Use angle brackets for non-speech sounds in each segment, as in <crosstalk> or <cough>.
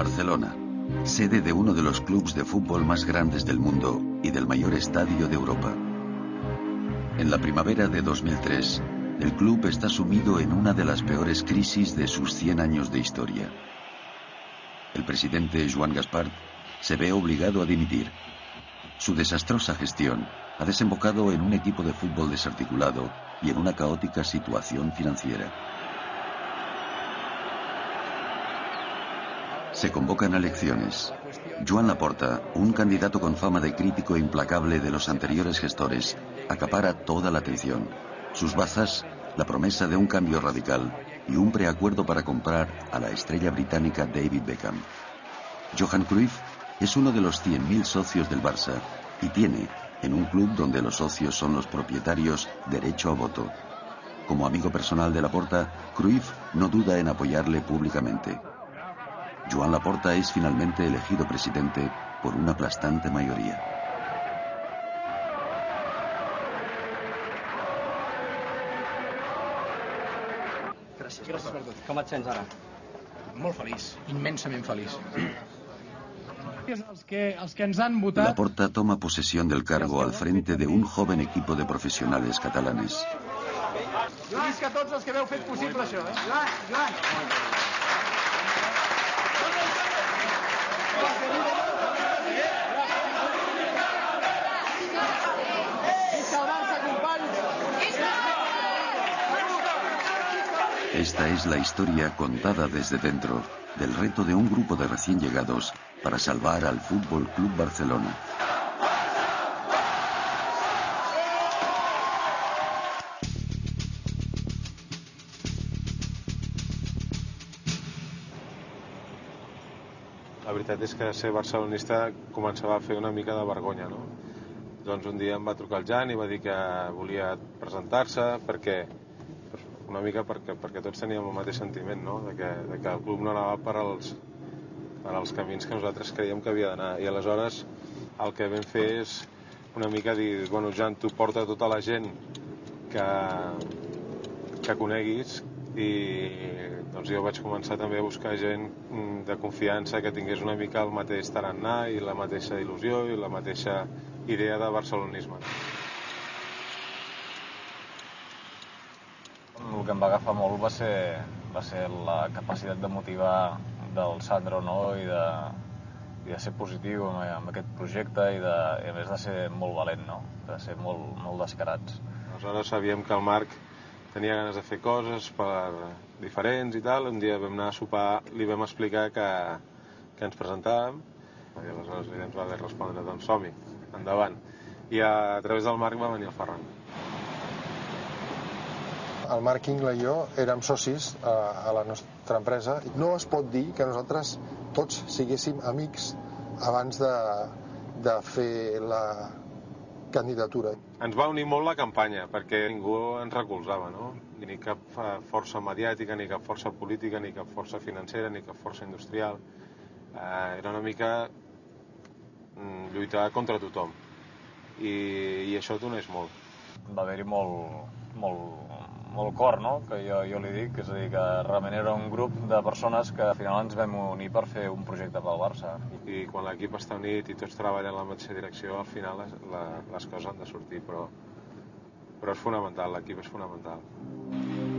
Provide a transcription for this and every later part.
Barcelona, sede de uno de los clubes de fútbol más grandes del mundo y del mayor estadio de Europa. En la primavera de 2003, el club está sumido en una de las peores crisis de sus 100 años de historia. El presidente Joan Gaspar se ve obligado a dimitir. Su desastrosa gestión ha desembocado en un equipo de fútbol desarticulado y en una caótica situación financiera. Se convocan elecciones. Joan Laporta, un candidato con fama de crítico implacable de los anteriores gestores, acapara toda la atención. Sus bazas, la promesa de un cambio radical y un preacuerdo para comprar a la estrella británica David Beckham. Johan Cruyff es uno de los 100.000 socios del Barça y tiene, en un club donde los socios son los propietarios, derecho a voto. Como amigo personal de Laporta, Cruyff no duda en apoyarle públicamente. Joan Laporta es finalmente elegido presidente por una aplastante mayoría. Gràcies. Gràcies per tot. Com et sents ara? Molt feliç, immensament feliç. Els que, els que ens han votat... Laporta toma posesión del cargo al frente de un joven equipo de profesionales catalanes. Visca tots els que veu fet possible això, eh? Joan, Joan. Visca el Barça, companys! Esta es la historia contada desde dentro del reto de un grupo de recién llegados para salvar al Fútbol Club Barcelona. La veritat és que ser barcelonista començava a fer una mica de vergonya, no? Doncs un dia em va trucar el Jan i va dir que volia presentar-se perquè una mica perquè, perquè tots teníem el mateix sentiment, no? De que, de que el club no anava per als, per als camins que nosaltres creiem que havia d'anar. I aleshores el que vam fer és una mica dir, bueno, Jan, tu porta tota la gent que, que coneguis i doncs jo vaig començar també a buscar gent mm, de confiança que tingués una mica el mateix tarannà i la mateixa il·lusió i la mateixa idea de barcelonisme. El que em va agafar molt va ser, va ser la capacitat de motivar del Sandro no? I, de, i de ser positiu amb, amb aquest projecte i, de, i a més de ser molt valent, no? de ser molt, molt descarats. Aleshores sabíem que el Marc tenia ganes de fer coses per diferents i tal. Un dia vam anar a sopar, li vam explicar que, que ens presentàvem i aleshores ell ens va haver respondre, doncs som-hi, endavant. I a, a través del Marc va venir el Ferran. El Marc Ingla i jo érem socis a, a la nostra empresa. No es pot dir que nosaltres tots siguéssim amics abans de, de fer la candidatura. Ens va unir molt la campanya, perquè ningú ens recolzava, no? Ni cap eh, força mediàtica, ni cap força política, ni cap força financera, ni cap força industrial. Eh, era una mica mm, lluitar contra tothom. I, i això t'uneix molt. Va haver-hi molt, molt, molt cor, no? que jo, jo li dic, és a dir, que realment era un grup de persones que al final ens vam unir per fer un projecte pel Barça. I quan l'equip està unit i tots treballen en la mateixa direcció, al final les, les coses han de sortir, però, però és fonamental, l'equip és fonamental.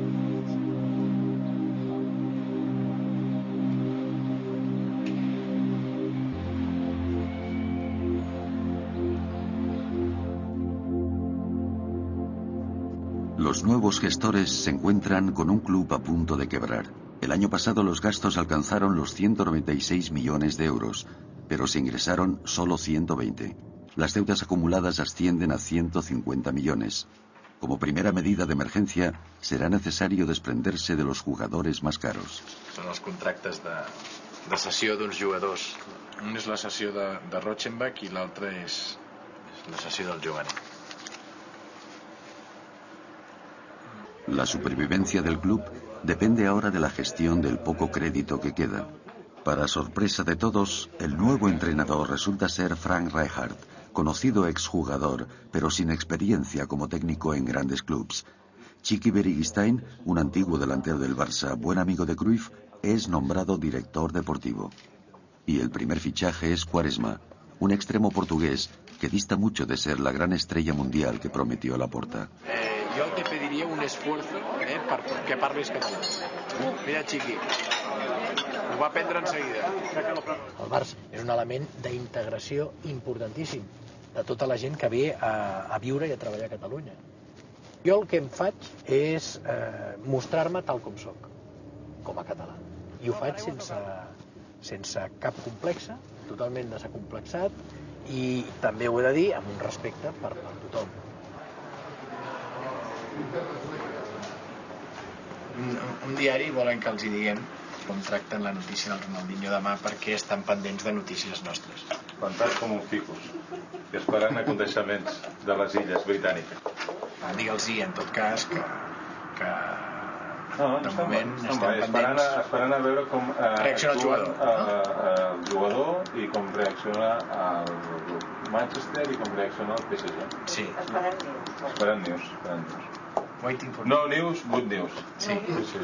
Los nuevos gestores se encuentran con un club a punto de quebrar. El año pasado los gastos alcanzaron los 196 millones de euros, pero se ingresaron solo 120. Las deudas acumuladas ascienden a 150 millones. Como primera medida de emergencia, será necesario desprenderse de los jugadores más caros. Són els contractes de, de cessió d'uns jugadors. Un és la cessió de, de Rochenbach i l'altre és, és la cessió del Giovanni. La supervivencia del club depende ahora de la gestión del poco crédito que queda. Para sorpresa de todos, el nuevo entrenador resulta ser Frank Rijkaard, conocido exjugador, pero sin experiencia como técnico en grandes clubs. Chiqui Berigstein, un antiguo delantero del Barça, buen amigo de Cruyff, es nombrado director deportivo. Y el primer fichaje es Cuaresma, un extremo portugués que dista mucho de ser la gran estrella mundial que prometió Laporta. Eh, jo te pediria un esfuerzo eh, per que parlis català. Mira, Chiqui, ho va aprendre en seguida. El Barça és un element d'integració importantíssim de tota la gent que ve a, a viure i a treballar a Catalunya. Jo el que em faig és eh, mostrar-me tal com sóc, com a català. I ho faig sense, sense cap complexa, totalment desacomplexat, i també ho he de dir amb un respecte per, per tothom. Un, un diari volen que els hi diguem com tracten la notícia del Ronaldinho demà perquè estan pendents de notícies nostres. Plantat com un ficus i esperant aconteixements de les illes britàniques. Digue'ls-hi, en tot cas, que, que No, de moment bé, està estem bé. Esperant, a, pendents. esperant a veure com eh, Reacciona el jugador, eh, eh, el jugador i com reacciona el Manchester i com reacciona el PSG. Sí. Esperant news. Esperant news. Waiting for No news, good news. Sí.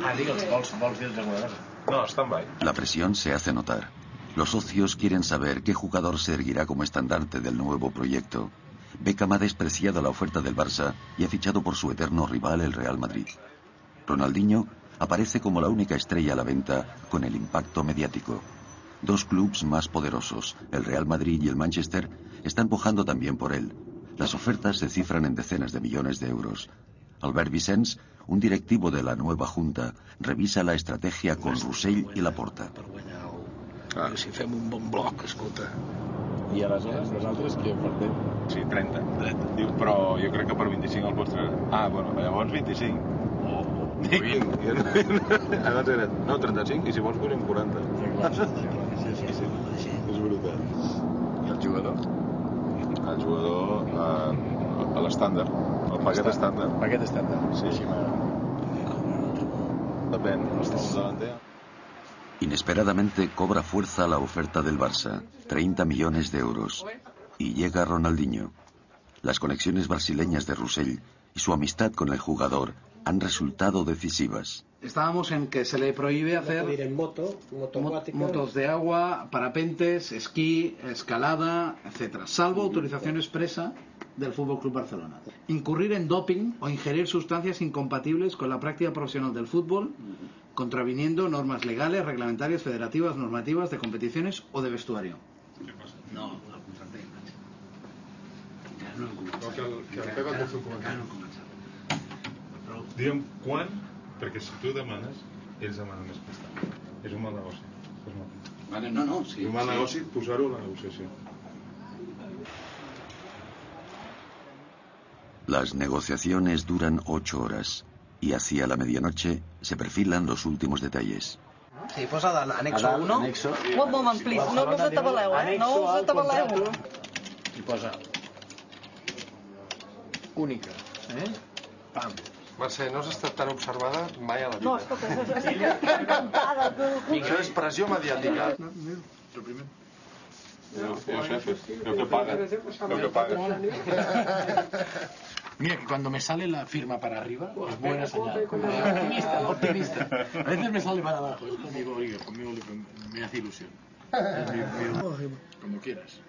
Ah, digue'ls, vols, vols dir-los alguna cosa? No, stand-by. La presión se hace notar. Los socios quieren saber qué jugador se erguirá como estandarte del nuevo proyecto. Beckham ha despreciado la oferta del Barça y ha fichado por su eterno rival el Real Madrid. Ronaldinho aparece como la única estrella a la venta con el impacto mediático. Dos clubes más poderosos, el Real Madrid y el Manchester, están pujando también por él. Las ofertas se cifran en decenas de millones de euros. Albert Vicens, un directivo de la nueva junta, revisa la estrategia con Roussel y Laporta. Ah. Si fem un bon bloc, escolta. I aleshores vosaltres què oferteu? Sí, 30. 30. Diu, però jo crec que per 25 el pots treure. Ah, bueno, llavors 25. Dic, <laughs> abans era, no, 35, i si vols posem 40. Sí, sí, sí. És brutal. I el jugador? El jugador a l'estàndard, el paquet estàndard. Paquet estàndard. Sí, sí, Depèn, el davanter. Inesperadamente cobra fuerza la oferta del Barça, 30 millones de euros, y llega Ronaldinho. Las conexiones brasileñas de Roussel y su amistad con el jugador han resultado decisivas. Estábamos en que se le prohíbe hacer Ir en moto, moto mo- acuática. motos de agua, parapentes, esquí, escalada, etcétera, salvo autorización expresa del Fútbol Club Barcelona. Incurrir en doping o ingerir sustancias incompatibles con la práctica profesional del fútbol, contraviniendo normas legales, reglamentarias, federativas, normativas de competiciones o de vestuario. No, no no no. Digue'm quan, perquè si tu demanes, ells demanen més prestat. És un mal negoci. És un mal, Vale, no, no, sí. és un mal sí. negoci posar-ho a la negociació. Las negociaciones duran ocho horas y hacia la medianoche se perfilan los últimos detalles. Sí, posa de l'anexo 1. Anexo. One moment, please. No us atabaleu, eh? No us atabaleu. I posa única. Eh? Pam. Mercè, no has estat tan observada mai a la vida. No, escolta, estic encantada. tu. Això és pressió mediàtica. El primer. Jo, jo jefes, jo que paga. Jo que paga. Mira, que cuando me sale la firma para arriba es buena señal. Optimista, optimista. A veces me sale para abajo. Es conmigo, oiga, conmigo me hace ilusión. Como quieras.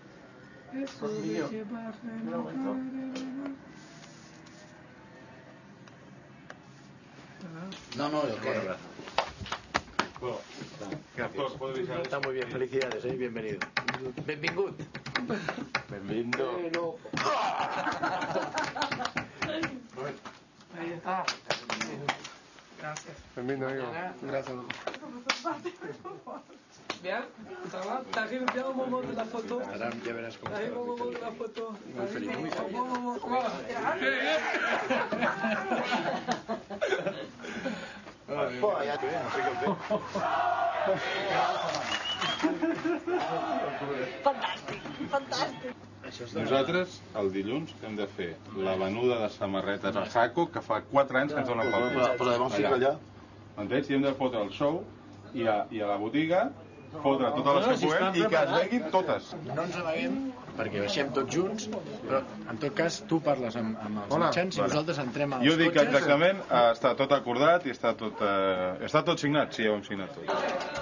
No, no, el que... Está muy bien, felicidades, ¿eh? bienvenido. Benvingut. Ahí está. Gracias. Benvingut, amigo. Gracias. Bien, bien au moment de la photo Ahora ya verás cómo au moment de la photo Muy feliz, muy feliz. Fantàstic, fantàstic. Nosaltres, el dilluns, hem de fer la venuda de samarretes a Jaco, que fa 4 anys que ens donen pel Posa- posa un fill allà. M'entens? I hem de fotre el show i a, i a la botiga fotre totes les que puguem i que es veguin totes. No ens amaguem perquè baixem tots junts, però en tot cas tu parles amb, amb els Hola. mitjans i Vale. nosaltres entrem als Jo dic que cotxes. exactament eh, està tot acordat i està tot, eh, està tot signat. Sí, ja ho hem signat tot.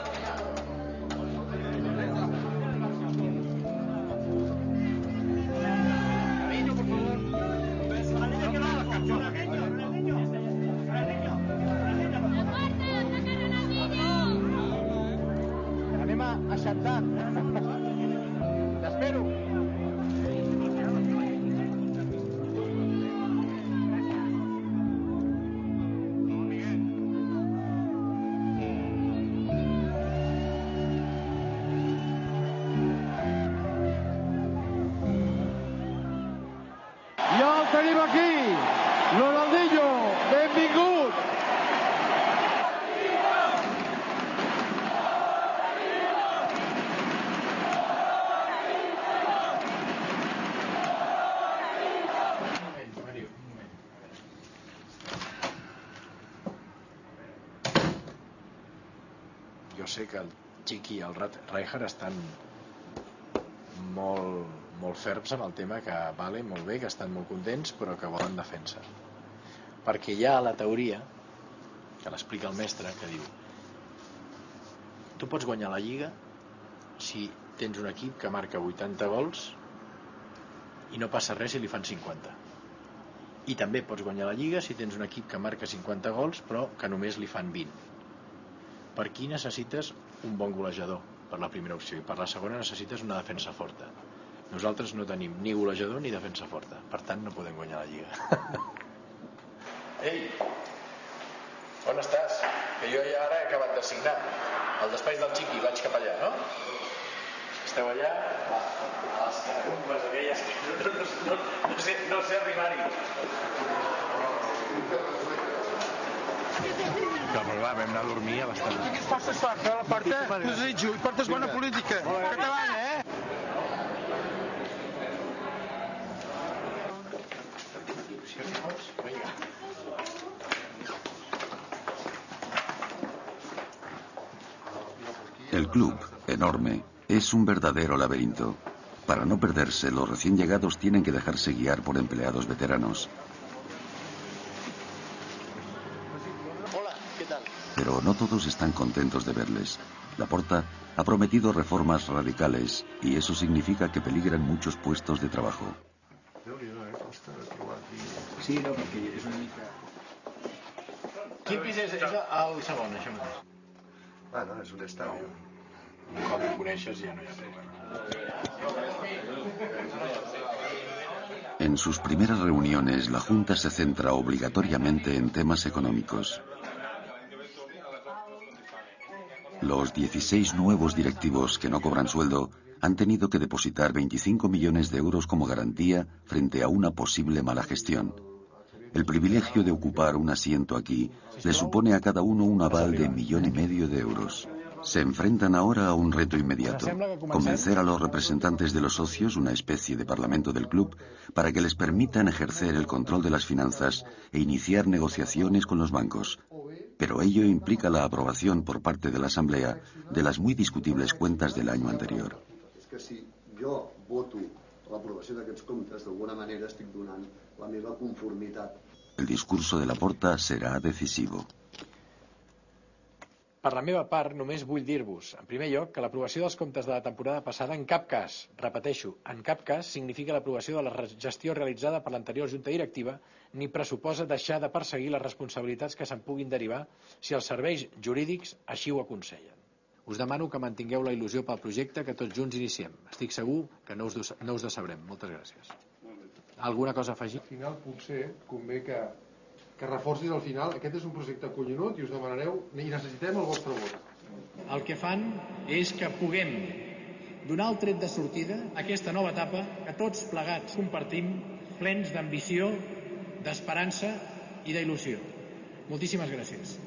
Sé que el Chiqui i el Rijkaard estan molt, molt ferms amb el tema que vale molt bé, que estan molt contents, però que volen defensa. Perquè hi ha la teoria, que l'explica el mestre, que diu tu pots guanyar la Lliga si tens un equip que marca 80 gols i no passa res si li fan 50. I també pots guanyar la Lliga si tens un equip que marca 50 gols però que només li fan 20. Per aquí necessites un bon golejador, per la primera opció, i per la segona necessites una defensa forta. Nosaltres no tenim ni golejador ni defensa forta, per tant no podem guanyar la Lliga. <laughs> Ei, on estàs? Que jo ja ara he acabat de signar. Al despatx del Xiqui, vaig cap allà, no? Esteu allà? Va, a les caracumbes aquelles que no, no, no, sé, no sé arribar-hi. Que molt va, vam anar a dormir a l'estat. Què es passa, Esparta? La porta? Us desitjo i portes bona política. Catalana, eh? El club, enorme, es un verdadero laberinto. Para no perderse, los recién llegados tienen que dejarse guiar por empleados veteranos. Hola, què tal? Pero no todos están contentos de verles. Laporta ha prometido reformas radicales y eso significa que peligran muchos puestos de trabajo. Sí, no, perquè és una mica... Quin pis és? És el segon, això mateix. Bueno, és un estadi. Un cop ho coneixes ja no hi ha problema. En sus primeras reuniones, la Junta se centra obligatoriamente en temas económicos. Los 16 nuevos directivos que no cobran sueldo han tenido que depositar 25 millones de euros como garantía frente a una posible mala gestión. El privilegio de ocupar un asiento aquí le supone a cada uno un aval de millón y medio de euros. Se enfrentan ahora a un reto inmediato, convencer a los representantes de los socios, una especie de parlamento del club, para que les permitan ejercer el control de las finanzas e iniciar negociaciones con los bancos. Pero ello implica la aprobación por parte de la Asamblea de las muy discutibles cuentas del año anterior. La El discurso de Laporta será decisivo. Per la meva part, només vull dir-vos, en primer lloc, que l'aprovació dels comptes de la temporada passada en cap cas, repeteixo, en cap cas significa l'aprovació de la gestió realitzada per l'anterior junta directiva ni pressuposa deixar de perseguir les responsabilitats que se'n puguin derivar si els serveis jurídics així ho aconsellen. Us demano que mantingueu la il·lusió pel projecte que tots junts iniciem. Estic segur que no us, no us decebrem. Moltes gràcies. Alguna cosa a afegir? Al final potser convé que, que reforcis al final. Aquest és un projecte collonut i us demanareu i necessitem el vostre vot. El que fan és que puguem donar el tret de sortida a aquesta nova etapa que tots plegats compartim plens d'ambició, d'esperança i d'il·lusió. Moltíssimes gràcies.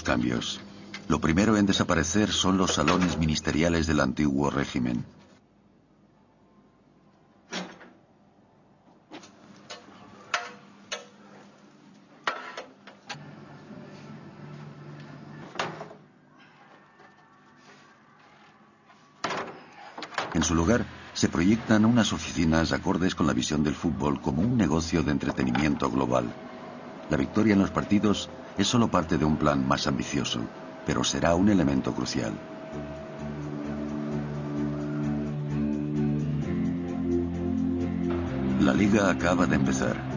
Cambios. Lo primero en desaparecer son los salones ministeriales del antiguo régimen. En su lugar, se proyectan unas oficinas acordes con la visión del fútbol como un negocio de entretenimiento global. La victoria en los partidos es solo parte de un plan más ambicioso, pero será un elemento crucial. La liga acaba de empezar.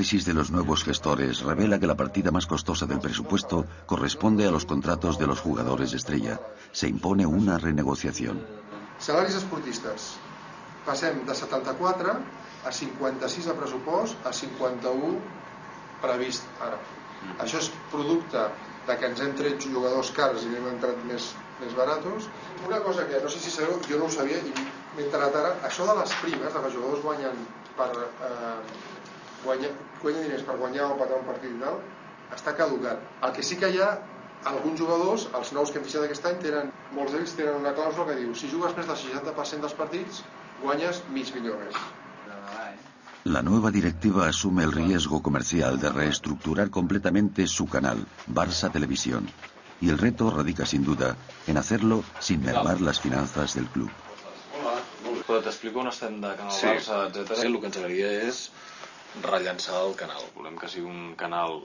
Análisis de los nuevos gestores revela que la partida más costosa del presupuesto corresponde a los contratos de los jugadores estrella. Se impone una renegociación. Salaris esportistes. Passem de 74 a 56 de pressupost a 51 previst ara. Això és producte de que ens hem tret jugadors cars i hem entrat més, més baratos. Una cosa que no sé si sabeu, jo no ho sabia i m'he enterat ara, això de les primes, de que els jugadors guanyen per eh, guanyar, guanyen diners per guanyar o patar un partit i tal, està caducat. El que sí que hi ha alguns jugadors, els nous que hem fixat aquest any, tenen, molts d'ells tenen una clàusula que diu si jugues més del 60% dels partits, guanyes mig milió més. La nueva directiva asume el riesgo comercial de reestructurar completamente su canal, Barça Televisión. Y el reto radica sin duda en hacerlo sin mermar las finanzas del club. Però t'explico on estem de Canal Sí. Barça, etc. Sí. El que ens agradaria és rellançar el canal. Volem que sigui un canal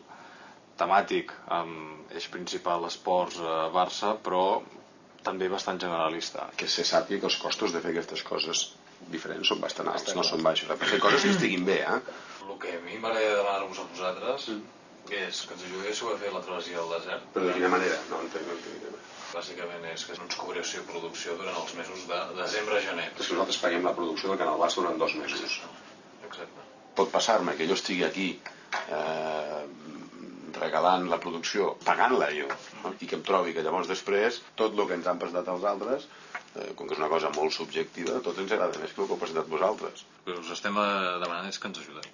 temàtic amb eix principal esports eh, Barça, però també bastant generalista. Que se sàpiga que els costos de fer aquestes coses diferents són bastant alts, Bastant no són baixos. Per fer coses que estiguin bé, eh? El que a mi m'agradaria demanar-vos a vosaltres és que ens ajudéssiu a fer la travessia del desert. Però de quina manera? No entenc, no entenc. Bàsicament és que no ens cobriu producció durant els mesos de desembre-gener. És que nosaltres paguem la producció del Canal Barça durant dos mesos. Exacte. Pot passar-me que jo estigui aquí eh, regalant la producció, pagant-la jo, no? i que em trobi que llavors després tot el que ens han presentat els altres, eh, com que és una cosa molt subjectiva, tot ens agrada més que el que heu presentat vosaltres. El que us estem eh, demanant és que ens ajudeu,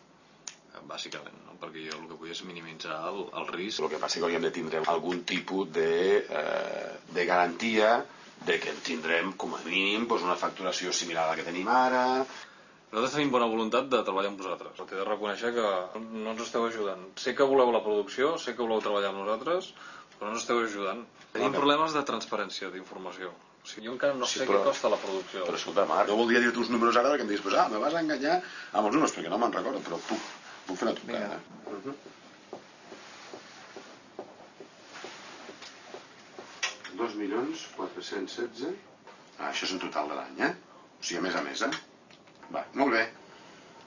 bàsicament, no? perquè jo el que vull és minimitzar el, el risc. El que passa és que hauríem de tindre algun tipus de, eh, de garantia de que tindrem com a mínim doncs, una facturació similar a la que tenim ara, Nosaltres tenim bona voluntat de treballar amb vosaltres. El que he de reconèixer que no ens esteu ajudant. Sé que voleu la producció, sé que voleu treballar amb nosaltres, però no ens esteu ajudant. Tenim problemes de transparència d'informació. O sigui, jo encara no Sí, sé però- què costa la producció. Però escolta, Marc, no voldria dir-te uns números ara que em diguis, pues, ah, me vas a enganyar amb els números, perquè no me'n recordo, però puc, puc fer una trucada. Uh -huh. Dos milions 416... Ah, això és un total de l'any, eh? O sigui, a més a més, eh? Va, molt bé.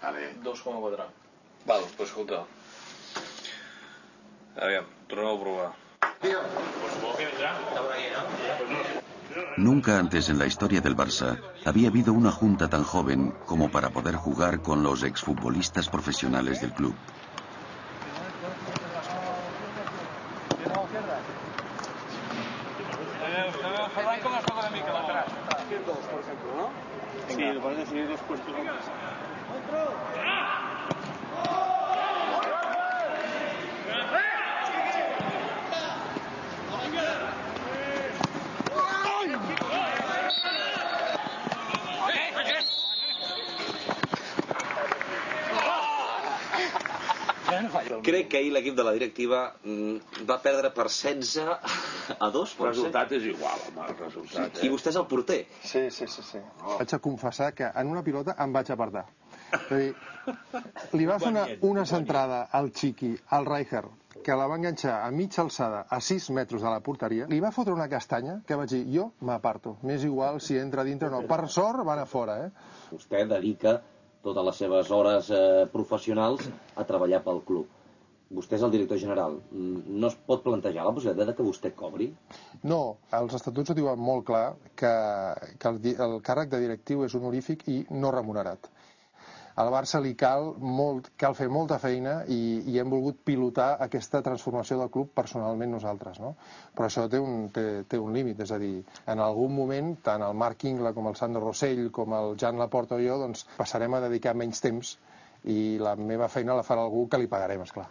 Vale. 2,4. Val, doncs escolta. Aviam, tornem a provar. Nunca antes en la historia del Barça había habido una junta tan joven como para poder jugar con los exfutbolistas profesionales del club. Directiva mm, va perdre per 16 a 2. El resultat és igual, home, el resultat. I vostè és el porter. Sí, sí, sí. sí. Oh. Haig de confessar que en una pilota em vaig apartar. És a dir, li va fer una, una centrada al Chiqui, al Rijkaard, que la va enganxar a mitja alçada, a 6 metres de la porteria, li va fotre una castanya que vaig dir, jo m'aparto. M'és igual si entra dintre o no. Per sort van a fora, eh? Vostè dedica totes les seves hores eh, professionals a treballar pel club. Vostè és el director general. Mm, No es pot plantejar la possibilitat de que vostè cobri? No, els estatuts ho diuen molt clar que, que el, el càrrec de directiu és honorífic i no remunerat. Al Barça li cal, molt, cal fer molta feina i, i hem volgut pilotar aquesta transformació del club personalment nosaltres. No? Però això té un, té, té un límit, és a dir, en algun moment, tant el Marc Ingla com el Sandro Rossell, com el Jan Laporta o jo, doncs, passarem a dedicar menys temps i la meva feina la farà algú que li pagarem, esclar.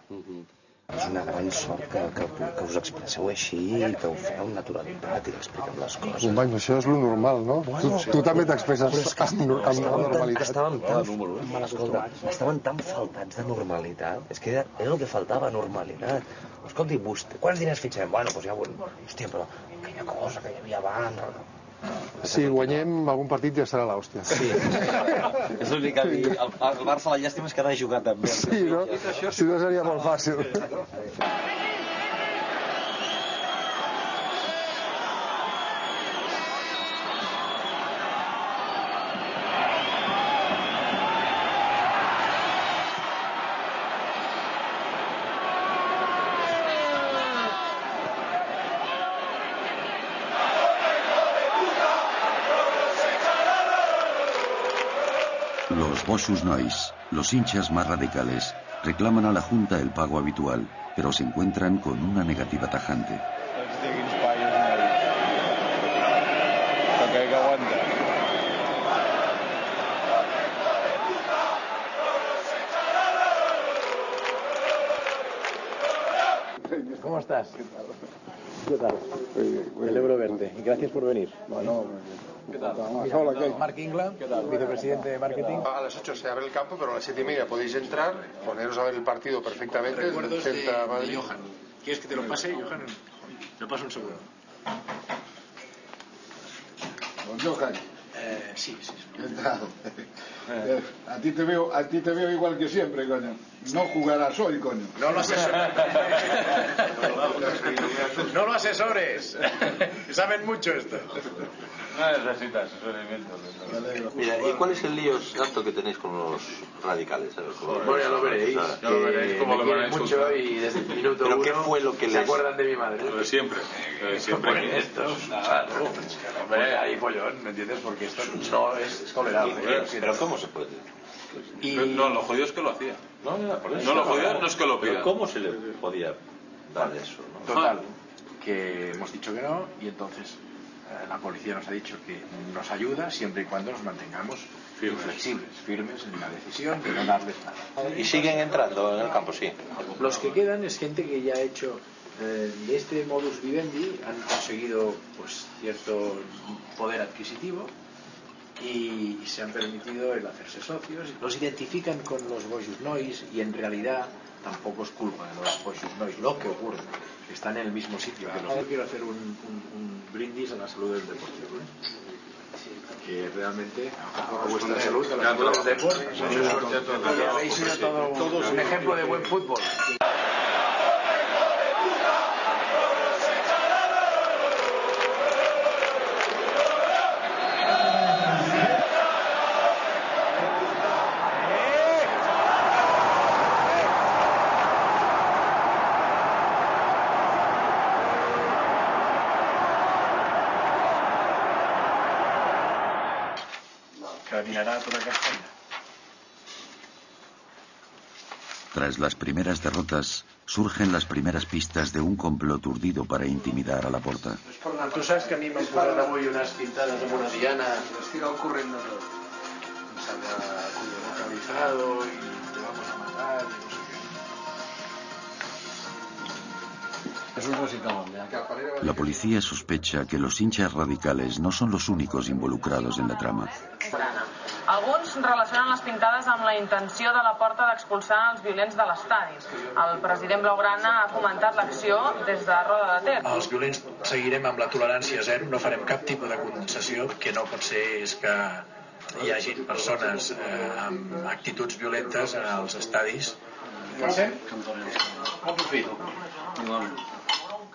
És una gran sort que, que, que us expresseu així i que ho feu amb naturalitat i expliquem les coses. Company, això és lo normal, no? Bueno, tu, tu també t'expresses però és que amb, amb, amb normalitat. Estàvem tan, escolta, estaven tan faltats de normalitat. És que era, era el que faltava, normalitat. Escolti, vostè, quants diners fitxem? Bueno, doncs ja. Hòstia, però aquella cosa que hi havia abans... Si guanyem algun partit ja serà l'hòstia. Sí. és l'únic que. El, el Barça la llàstima és que ha de jugar també. Sí, no? Si no seria molt fàcil. Los Boschus Nois, los hinchas más radicales, reclaman a la Junta el pago habitual, pero se encuentran con una negativa tajante. ¿Cómo estás? Y gracias por venir. Bueno, ¿Qué tal? Hola, ¿qué? Marc Ingla, vicepresidente de marketing. A las 8 se abre el campo, pero a las 7 y media podéis entrar, poneros a ver el partido perfectamente. el Recuerdos de. Johan. ¿Quieres que te lo pase, Johan? Te lo paso un segundo. Don Johan, Eh, sí, sí. ¿qué tal? Eh, a, ti te veo, a ti te veo igual que siempre, coño. No jugarás hoy, coño. No lo asesores. <laughs> no lo asesores. <laughs> Saben mucho esto. No necesitas asesoramiento. Mira, ¿y cuál es el lío tanto que tenéis con los radicales? A ver, con los- Bueno, ya lo veréis. Ya lo veréis, como lo van a mucho y desde el minuto ¿Pero uno qué fue lo que se les- acuerdan de mi madre. Lo de siempre. Lo de siempre. Ponen estos, claro. Hombre, hay follón, ¿me entiendes? Porque esto no es tolerable. ¿eh? Pero ¿cómo se puede? Y... No, lo jodido es que lo hacía. No, no, por eso. No, lo jodido no es que lo Pero pida. ¿Cómo se le podía dar eso? no? Total, que hemos dicho que no y entonces eh, la policía nos ha dicho que nos ayuda siempre y cuando nos mantengamos flexibles, firmes en la decisión de no darles nada. Y siguen entrando en el campo, sí. Los que quedan es gente que ya ha hecho eh, de este modus vivendi, han conseguido pues cierto poder adquisitivo y, y se han permitido el hacerse socios. Los identifican con los Boyus Nois y en realidad tampoco es culpa de los Boyus Nois lo que ocurre. Están en el mismo sitio. Yo quiero hacer un, la salud del deportivo. ¿eh? Que realmente a vuestra salud, a la salud del deporte. Que habéis sido todo un- un ejemplo de buen fútbol. Tras las primeras derrotas, surgen las primeras pistas de un complot urdido para intimidar a la porta. Tu saps que a posat avui unes pintades amb una diana Estic de tot. em sembla localizado y te vamos a matar. La policía sospecha que los hinchas radicales no son los únicos involucrados en la trama. Alguns relacionen les pintades amb la intenció de la porta d'expulsar els violents de l'estadi. El president Blaugrana ha comentat l'acció des de Roda de Ter. Els violents seguirem amb la tolerància zero, no farem cap tipus de concessió, que no pot ser és que hi hagin persones eh, amb actituds violentes als estadis. Passem? Molt profit.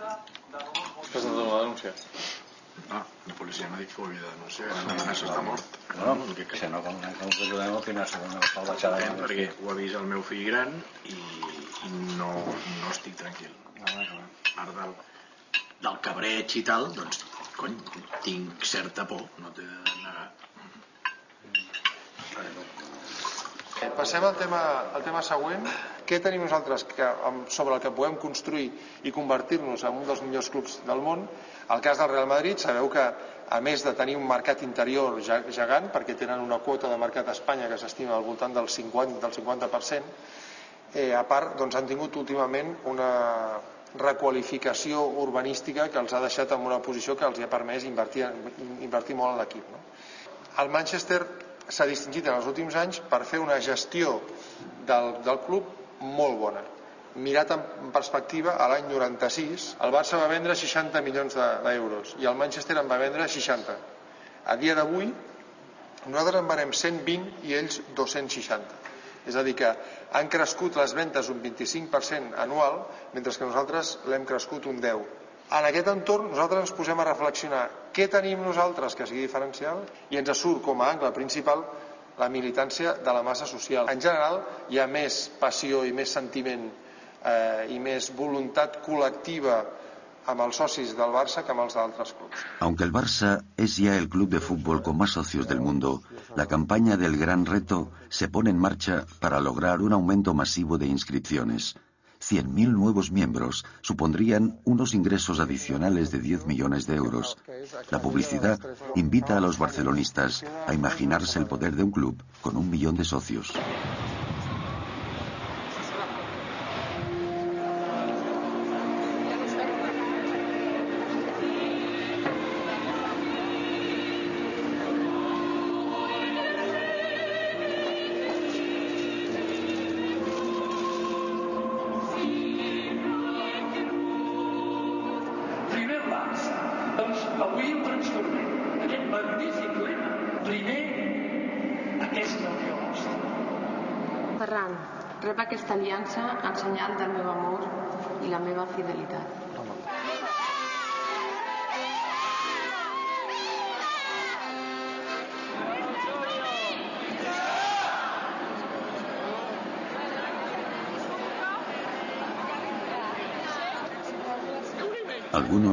Has presentat una denúncia? Ah, la policia m'ha dit que ho havia de denunciar, que no Ignacio està mort. No, que, que no, com que us ajudem al final segona la salvatjada. Eh, perquè ho ha vist el meu fill gran i, i no, no estic tranquil. Part del, del cabreig i tal, doncs, cony, tinc certa por, no t'he de negar. Eh, Passem al tema, al tema següent. Què tenim nosaltres que, sobre el que podem construir i convertir-nos en un dels millors clubs del món? El cas del Real Madrid, sabeu que a més de tenir un mercat interior gegant, perquè tenen una quota de mercat a Espanya que s'estima al voltant del 50%, del 50% eh, a part doncs, han tingut últimament una requalificació urbanística que els ha deixat en una posició que els ha permès invertir, invertir molt en l'equip. No? El Manchester s'ha distingit en els últims anys per fer una gestió del, del club molt bona. Mirat en perspectiva, a l'any 96 el Barça va vendre 60 milions de- d'euros i el Manchester en va vendre 60. A dia d'avui nosaltres en venem 120 i ells 260. És a dir, que han crescut les ventes un 25% anual, mentre que nosaltres l'hem crescut un 10%. En aquest entorn nosaltres ens posem a reflexionar què tenim nosaltres que sigui diferencial i ens surt com a angle principal la militància de la massa social. En general hi ha més passió i més sentiment eh, i més voluntat col·lectiva amb els socis del Barça que amb els d'altres clubs. Aunque el Barça es ya el club de fútbol con más socios del mundo, la campaña del Gran Reto se pone en marcha para lograr un aumento masivo de inscripciones. 100.000 nuevos miembros supondrían unos ingresos adicionales de 10 millones de euros. La publicidad invita a los barcelonistas a imaginarse el poder de un club con un millón de socios.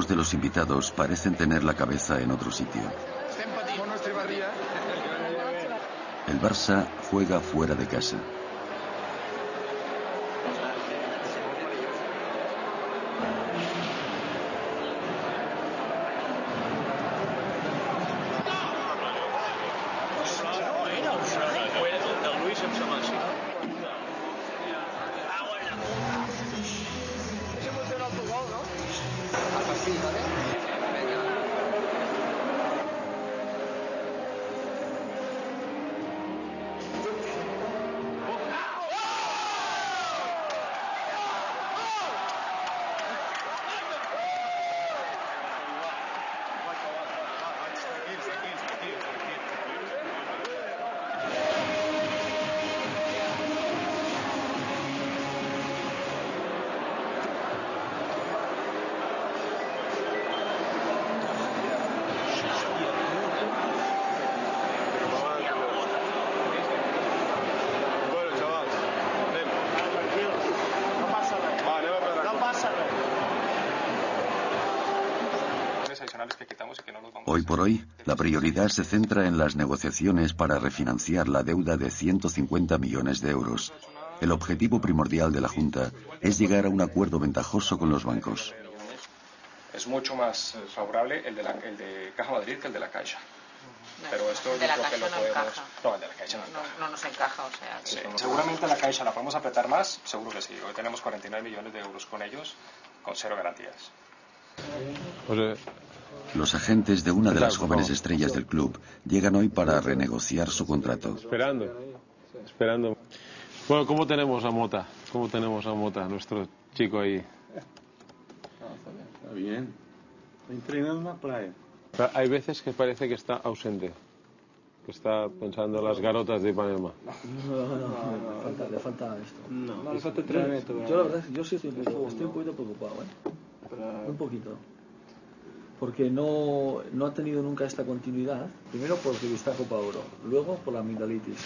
Algunos de los invitados parecen tener la cabeza en otro sitio. El Barça juega fuera de casa. Hoy por hoy, la prioridad se centra en las negociaciones para refinanciar la deuda de 150 millones de euros. El objetivo primordial de la Junta es llegar a un acuerdo ventajoso con los bancos. Es mucho más eh, favorable el de, la, el de Caja Madrid que el de la Caixa. Pero esto de yo la creo que lo no podemos... encaja. No, el de la Caixa no No, no nos encaja, o sea... Sí, seguramente la Caixa la podemos apretar más, seguro que sí. Hoy tenemos 49 millones de euros con ellos, con cero garantías. Los agentes de una de las jóvenes estrellas del club llegan hoy para renegociar su contrato. Esperando, esperando. Bueno, ¿cómo tenemos a Mota? ¿Cómo tenemos a Mota, nuestro chico ahí? Está bien. Entrenando en la playa. Hay veces que parece que está ausente, que está pensando en las garotas de Ipanema. No, no, no, le falta, le falta esto. No, Yo- le falta entrenamiento, Yo, la verdad, yo sí estoy un poquito, estoy un poquito preocupado, ¿eh? Un poquito. Porque no, no ha tenido nunca esta continuidad. Primero porque está Copa Oro, luego por la amigdalitis.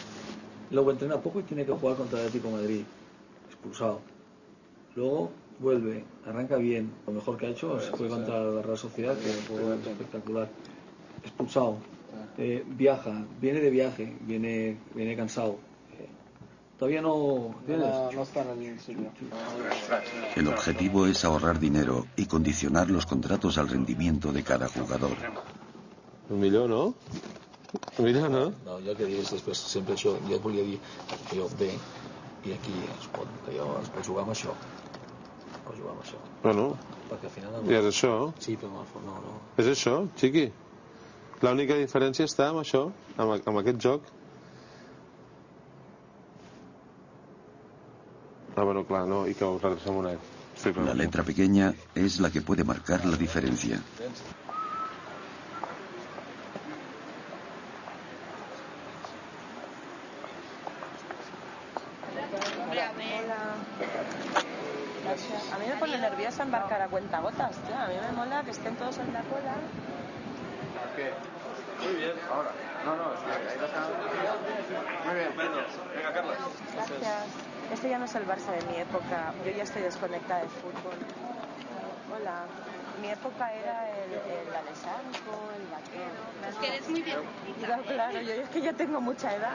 Luego entrena poco y tiene que jugar contra el Atlético Madrid, expulsado. Luego vuelve, arranca bien. Lo mejor que ha hecho es fue contra la Real Sociedad, que fue espectacular. Expulsado. Eh, viaja, viene de viaje, viene, viene cansado. Todavía no. No está en el sitio. El objetivo es ahorrar dinero y condicionar los contratos al rendimiento de cada jugador. Un millón, no? Un millón, no? No, jo el que dic és després, sempre això, jo et volia dir que jo bé, i aquí es pot, que jo es pot jugar amb això. Es pot jugar amb això. Bueno, Perquè al final... i és això. Sí, però no, no. És això, xiqui. L'única diferència està amb això, amb, amb aquest joc. Ah, bueno, clar, no, i que ho regresem un any. Sí, clar. La letra pequeña es la que puede marcar la diferencia. A mí me pone nerviosa embarcar a cuentagotas, tío. A mí me mola que estén todos en la cola. ¿Qué? Muy bien, ahora. No, no, es que ahí está. Muy bien. Venga, Carlos. Gracias. Este ya no es el Barça de mi época. Yo ya estoy desconectada del fútbol. Hola. Mi época era el, el Alessandro, el vaquero. Es que eres muy bien. Claro, yo es que ya tengo mucha edad.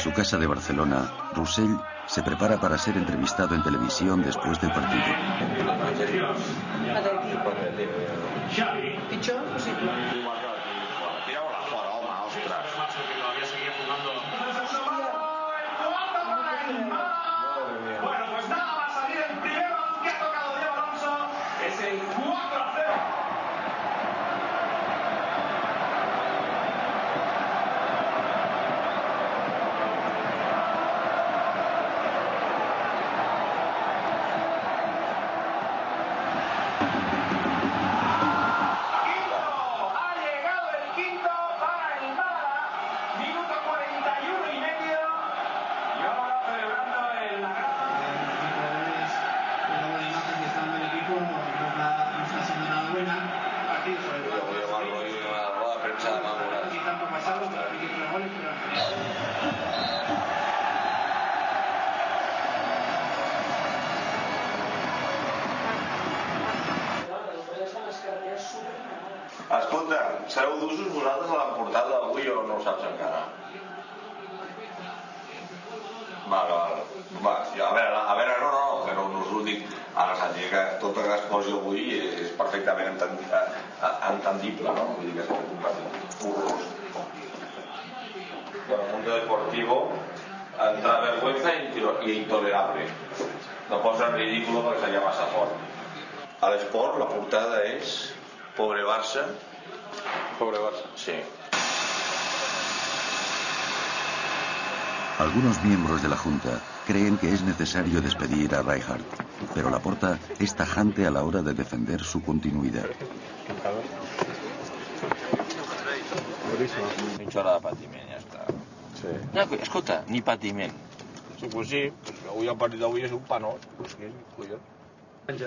Su casa de Barcelona, Roussel se prepara para ser entrevistado en televisión después del partido possible. Tira-ho-la fora, home, ostres. Bueno, pues nada más salir el primer balón que ha tocado Diego Alonso es el 4 a 0. Ha llegado el quinto para el Málaga. Minuto 41 y medio. Y ahora celebrando el la una buena imagen que está dando el equipo, no está, no está siendo nada buena. El partido, sobre todo, Voy a llevarlo ahí a la rueda de prensa de Manuel. quizá un poco pasado, pero hay que ir por goles, pero Escolta, sereu d'usos vosaltres a l'emportada d'avui o no ho saps encara? Vale, vale. Va, jo, a veure, a veure, no, no, no, que no, no us ho dic a la Santi, que tot el que es posi avui és perfectament entendi, eh, eh, entendible, no? Vull dir que és molt compatible. Bueno, Mundo Deportivo, entre vergüenza i intiro- i intolerable. No posa en ridículo perquè seria massa fort. A l'esport la portada és Pobre Barça. Pobre Barça. Sí. Algunos miembros de la Junta creen que es necesario despedir a Rijkaard, pero Laporta es tajante a la hora de defender su continuidad. Mitja hora de patiment, ja està. Sí. No, escolta, ni patiment. Sí, pues sí, pues avui el partit d'avui és un panot. Pues que, collons.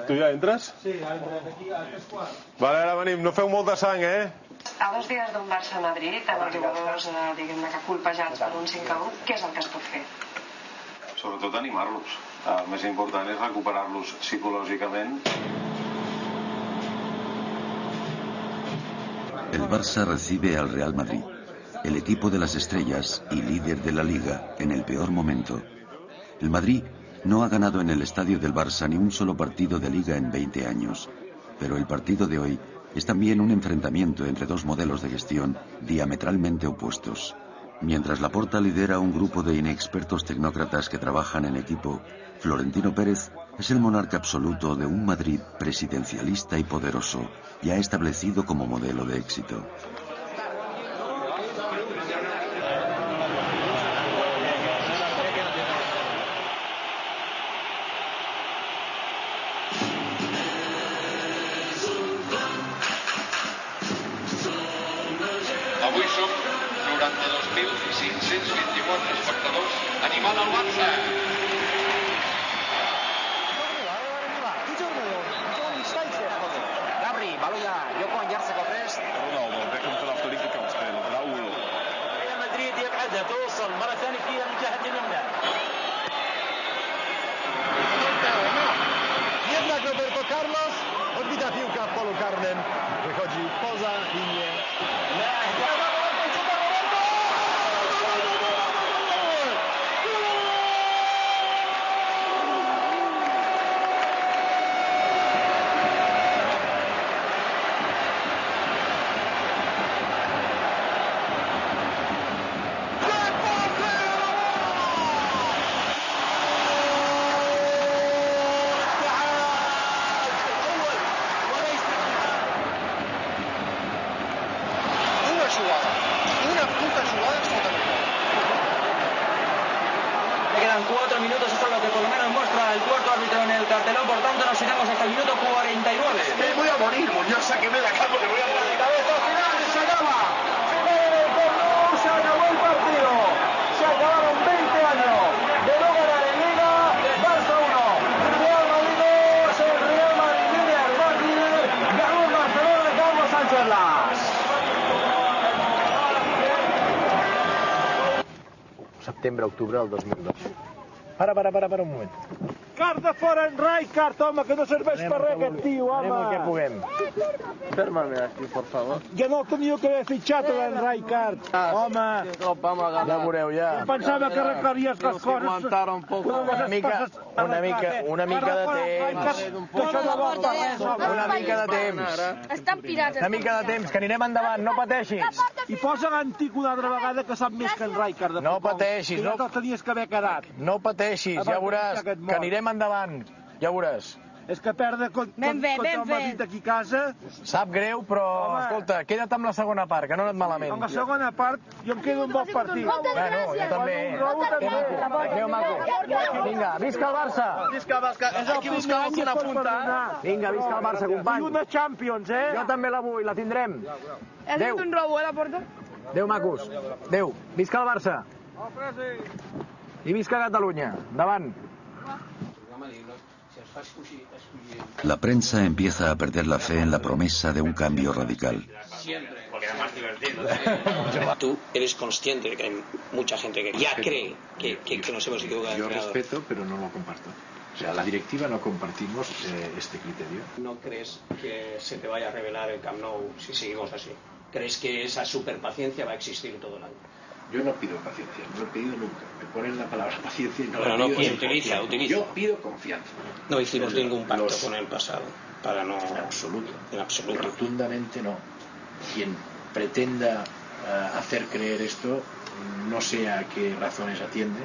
Tu ja entres? Sí, ara aquí a tres quarts. Vale, ara venim. No feu molta sang, eh? A dos dies d'un Barça-Madrid, amb els jugadors, eh, diguem-ne que colpejats per un 5 a 1, què és el que es pot fer? sobretot animar-los. El més important és recuperar-los psicològicament. El Barça recibe al Real Madrid, el equipo de las estrellas y líder de la liga en el peor momento. El Madrid no ha ganado en el estadio del Barça ni un solo partido de liga en 20 años, pero el partido de hoy es también un enfrentamiento entre dos modelos de gestión diametralmente opuestos. Mientras Laporta lidera un grupo de inexpertos tecnócratas que trabajan en equipo, Florentino Pérez es el monarca absoluto de un Madrid presidencialista y poderoso, ya establecido como modelo de éxito. Cuatro minutos, eso es lo que por lo menos muestra el cuarto árbitro en el cartelón, por tanto nos iremos hasta el minuto 49. Me voy a morir, Muñoz, sáqueme de acá porque voy a morir. Cabeza final, se acaba. Nou, se acabó el partido. Se acabaron 20 años de no ganar en Liga. Barça 1, Real Madrid 2, el Real Madrid líder, más líder, ganó el Barcelona de Carlos Sánchez Las. Setembre-octubre del 2002. Para, para, para, para un moment. Carta fora en Rijkaard, home, que no serveix per res aquest tio, home. Anem el que puguem. Fermame aquí, por favor. Ja no el teniu que haver fitxat, l'en Rijkaard. Home. Ja veureu, ja. Jo pensava que arreglaries les coses. Una mica, una mica, una mica de temps. Això no val per res, home. Una mica de temps. Estan pirats. Una mica de temps, que anirem endavant, no pateixis. I posa l'antic una altra vegada que sap més que en Rijkaard. No pateixis, Que ja no- te'l tenies que haver quedat. No pateixis, ja veuràs, que anirem endavant. Ja veuràs. És que perdre con, Ben con, bé, contra ben el Madrid aquí a casa, Sap greu, però, escolta, queda't amb la segona part, que no ha anat malament. en la segona part, jo em quedo un bon partit. Bueno, jo també. Maco, adéu, maco. Vinga, visca el Barça. Visca el Barça. És el que una es pot punta. Vinga, visca el Barça, company. I una Champions, eh? Jo també la vull, la tindrem. Has fet un robo, eh, la porta? Adéu, macos. Adéu. Visca el Barça. I visca Catalunya. Endavant. La prensa empieza a perder la fe en la promesa de un cambio radical. Siempre, porque era más divertido. Tú eres consciente de que hay mucha gente que ya cree que, que, que nos hemos equivocado. Yo respeto, pero no lo comparto. O sea, la directiva no compartimos eh, este criterio. ¿No crees que se te vaya a revelar el Camp Nou si seguimos así? ¿Crees que esa superpaciencia va a existir todo el año? Yo no pido paciencia, no he pedido nunca. Me ponen la palabra <laughs> paciencia y no Pero la no, pido. pues utiliza, utiliza. Yo pido confianza. No hicimos Pero ningún pacto los- con el pasado. Para no... En absoluto. En absoluto. Rotundamente no. Quien pretenda eh, hacer creer esto, no sé a qué razones atiende,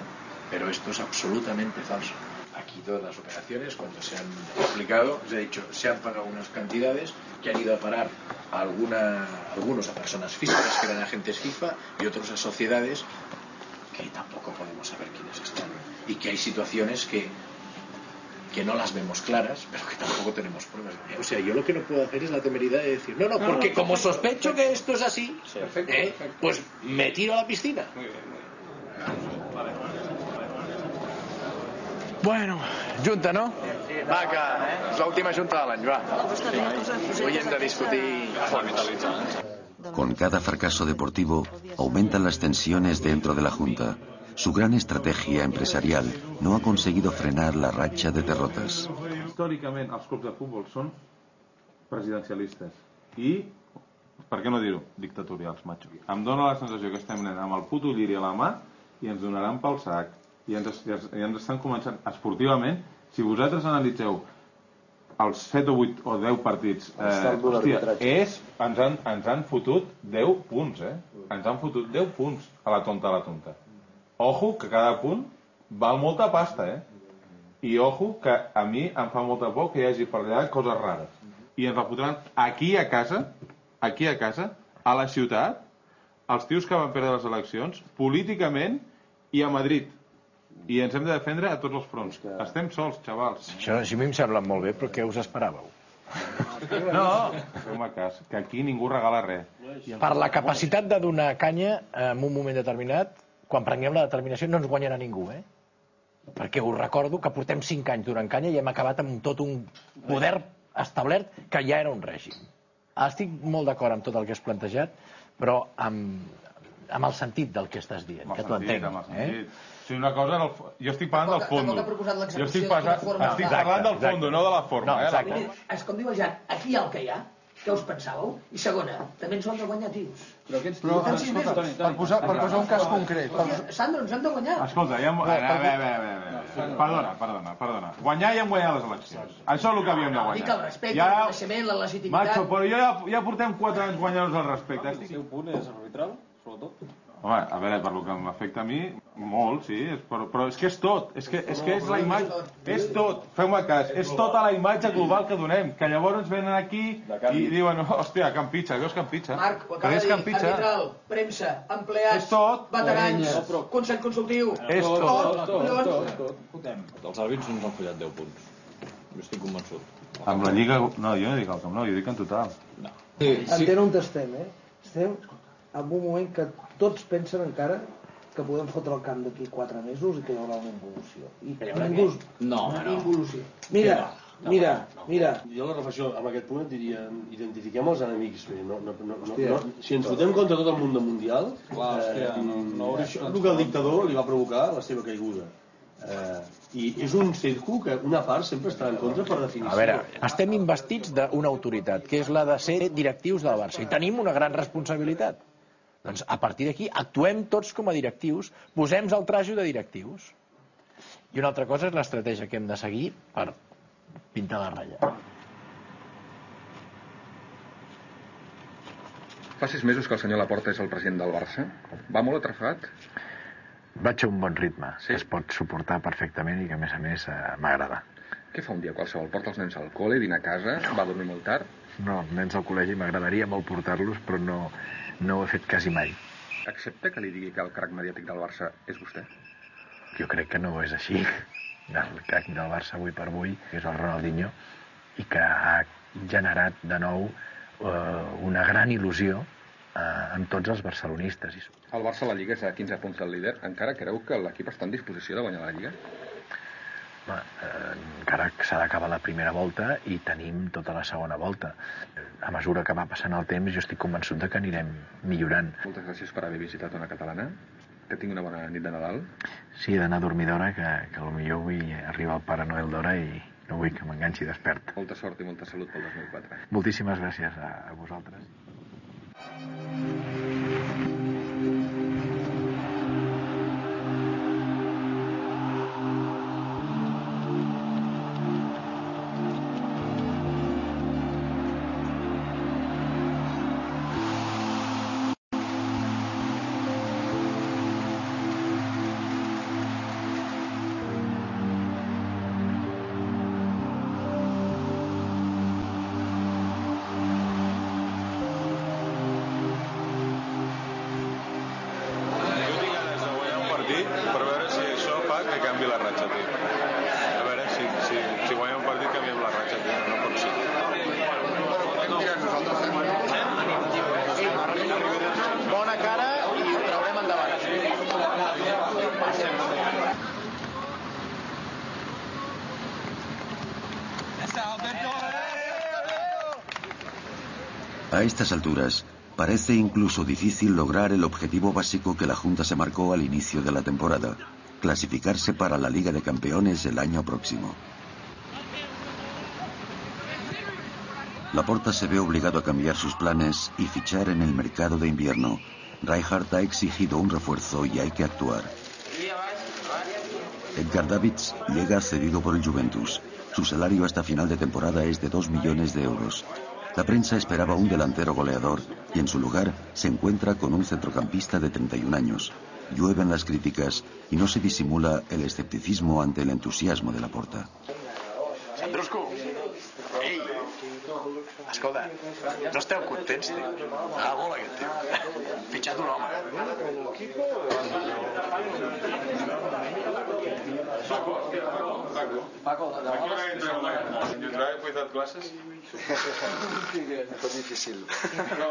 pero esto es absolutamente falso. Todas las operaciones, cuando se han explicado, se ha dicho, se han pagado unas cantidades que han ido a parar a alguna, algunos a personas físicas que eran agentes FIFA y otros a sociedades que tampoco podemos saber quiénes están. Y que hay situaciones que que no las vemos claras, pero que tampoco tenemos pruebas. O sea, yo lo que no puedo hacer es la temeridad de decir, no, no, porque no, como sospecho que esto es así, perfecto, ¿eh? perfecto. pues me tiro a la piscina. Muy bien, muy Bueno, junta, no? Va, que és l'última junta de l'any, va. Avui hem de discutir... Con cada fracaso deportivo aumentan las tensiones dentro de la Junta. Su gran estrategia empresarial no ha conseguido frenar la racha de derrotas. Històricament, els clubs de futbol són presidencialistes i, per què no dir-ho, dictatorials, macho. Em dóna la sensació que estem anant amb el puto lliri a la mà i ens donaran pel sac. I ens, i ens, i ens estan començant esportivament. Si vosaltres analitzeu els 7 o 8 o 10 partits eh, hòstia, és, ens, han, ens han fotut 10 punts eh? ens han fotut 10 punts a la tonta a la tonta ojo que cada punt val molta pasta eh? i ojo que a mi em fa molta por que hi hagi per allà coses rares i ens la fotran aquí a casa aquí a casa, a la ciutat els tios que van perdre les eleccions políticament i a Madrid i ens hem de defendre a tots els fronts estem sols, xavals Això, això a mi em sembla molt bé, però què us esperàveu? no, feu-me cas, que aquí ningú regala res Per la capacitat de donar canya en un moment determinat, quan prenguem la determinació no ens guanyarà ningú, eh? Perquè us recordo que portem 5 anys donant canya i hem acabat amb tot un poder establert que ja era un règim. Estic molt d'acord amb tot el que has plantejat, però amb, amb el sentit del que estàs dient, que t'ho sentit, entenc. amb el Eh? Sí, una cosa, en el, jo estic parlant del fondo. Tampoc ha proposat Jo l'execució estic, parlant, forma- estic Exacte, parlant del exacte. fondo, no de la forma. No, eh? exacte. La Primer, és com diu el Jan, aquí hi ha el que hi ha, què us pensàveu? I segona, també ens ho hem de guanyar, tios. Però aquests Però, tios... escolta, Toni, per posar, per posar un cas concret... Per... Sandro, ens hem de guanyar. Escolta, ja hem... A veure, a veure, a veure. Perdona, perdona, perdona. Guanyar ja hem guanyat les eleccions. Això és el que havíem de Dic guanyar. el respecte, el coneixement, la legitimitat... Macho, però jo ja, ja portem 4 anys guanyant-nos el respecte. El seu punt és arbitral, sobretot? Home, a veure, per lo que m'afecta a mi, molt, sí, és, però, però és que és tot, és que és, que és la imatge, és tot, feu-me cas, és tota la imatge global que donem, que llavors ens venen aquí i diuen, hòstia, Campitxa, veus Campitxa? Marc, ho acaba és de dir, Campitxa. arbitral, premsa, empleats, És tot. veterans, No, Consell Consultiu, És tot. tot, tot, tot, tot. Els àrbits ens han follat 10 punts. Jo estic convençut. Amb la Lliga... No, jo no dic el Camp Nou, jo dic en total. No. Sí, Entén on estem, eh? Estem en un moment que tots pensen encara que podem fotre el camp d'aquí 4 mesos i que hi haurà una involució. I hi haurà ningú... No, una no. involució. Mira, No, mira, no. mira. Jo la reflexió amb aquest punt et diria identifiquem els enemics bé, no, no, no, no, Hòstia. no, si ens fotem contra tot el mundo mundial Clar, hòstia, no- no hauria- això el que el dictador li va provocar la seva caiguda eh, i és un circo que una part sempre estarà en contra per definició A veure, estem investits d'una autoritat, que és la de ser directius del Barça, i tenim una gran responsabilitat. Doncs a partir d'aquí actuem tots com a directius, posem el trajo de directius. I una altra cosa és l'estratègia que hem de seguir per pintar la ratlla. Fa sis mesos que el senyor Laporta és el president del Barça. Va molt atrafat? Vaig a un bon ritme, sí? que es pot suportar perfectament i que a més a més eh, m'agrada. Què fa un dia qualsevol? Porta els nens al col·le, dina a casa, va dormir molt tard? No, els nens al col·legi m'agradaria molt portar-los, però no, no ho he fet quasi mai. Accepta que li digui que el crac mediàtic del Barça és vostè? Jo crec que no és així. El crac del Barça avui per avui és el Ronaldinho i que ha generat de nou eh, una gran il·lusió eh, en tots els barcelonistes. El Barça a la Lliga és a 15 punts del líder. Encara creu que l'equip està en disposició de guanyar la Lliga? Home, eh, encara s'ha d'acabar la primera volta i tenim tota la segona volta. A mesura que va passant el temps jo estic convençut de que anirem millorant. Moltes gràcies per haver visitat una catalana. Que tingui una bona nit de Nadal. Sí, he d'anar a dormir d'hora, que, que potser vull arribar al Pare Noel d'hora i no vull que m'enganxi despert. Molta sort i molta salut pel 2004. Moltíssimes gràcies a, a vosaltres. Partit per veure si això fa que canvi la ratxa, tio. A veure si, si, si guanyem un partit canviem la ratxa, tio. No pot ser. Bona cara i ho traurem endavant. A estas alturas, Parece incluso difícil lograr el objetivo básico que la Junta se marcó al inicio de la temporada, clasificarse para la Liga de Campeones el año próximo. Laporta se ve obligado a cambiar sus planes y fichar en el mercado de invierno. Rijkaard ha exigido un refuerzo y hay que actuar. Edgar Davids llega cedido por el Juventus. Su salario hasta final de temporada es de 2 millones de euros. La prensa esperaba un delantero goleador y en su lugar se encuentra con un centrocampista de 31 años. Llueven las críticas y no se disimula el escepticismo ante el entusiasmo de. Sandrusco, ei, escolta, no esteu contents, tio? Ah, molt aquest tio. Fitxat un home. Paco, You drive without glasses? Fue difícil. No.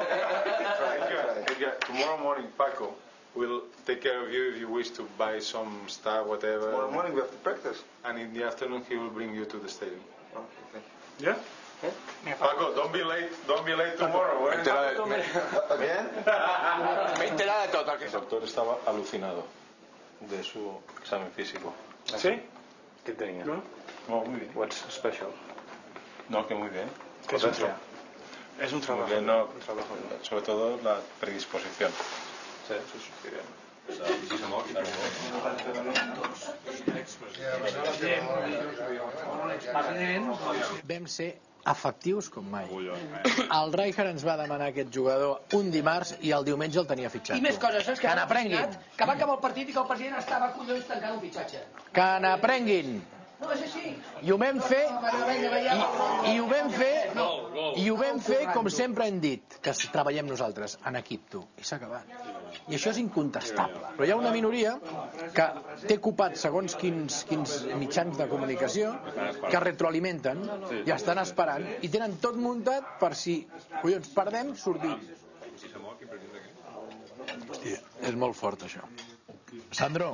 Edgar, Edgar, tomorrow morning, Paco will take care of you if you wish to buy some stuff, whatever. Tomorrow morning we have to practice. And in the afternoon, he will bring you to the stadium. Okay. Yeah? Paco, don't be late. Don't be late tomorrow. eh? <laughs> Bien. Me entera de todo. El doctor estaba alucinado de su examen físico. ¿Sí? ¿Qué tenía? ¿No? No, muy bien. What's special? No, que muy bien. Que es un es un trabajo. bien, no, un trabajo. sobre todo la predisposición. Sí, sí, sí, bien. Vam ser efectius com mai. El Rijkaard ens va demanar aquest jugador un dimarts i el diumenge el tenia fitxat. I més coses, saps? Que m'ha n'aprenguin. Que va acabar el partit i que el president estava collons tancant un fitxatge. Que n'aprenguin. No, és així. I ho vam fer vinga. i ho vam fer i ho vam fer com sempre hem dit que treballem nosaltres en equip tu i s'ha acabat i això és incontestable però hi ha una minoria que té ocupat segons quins, quins mitjans de comunicació que retroalimenten i estan esperant i tenen tot muntat per si collons perdem sortir. Hòstia, és molt fort això. Sandro,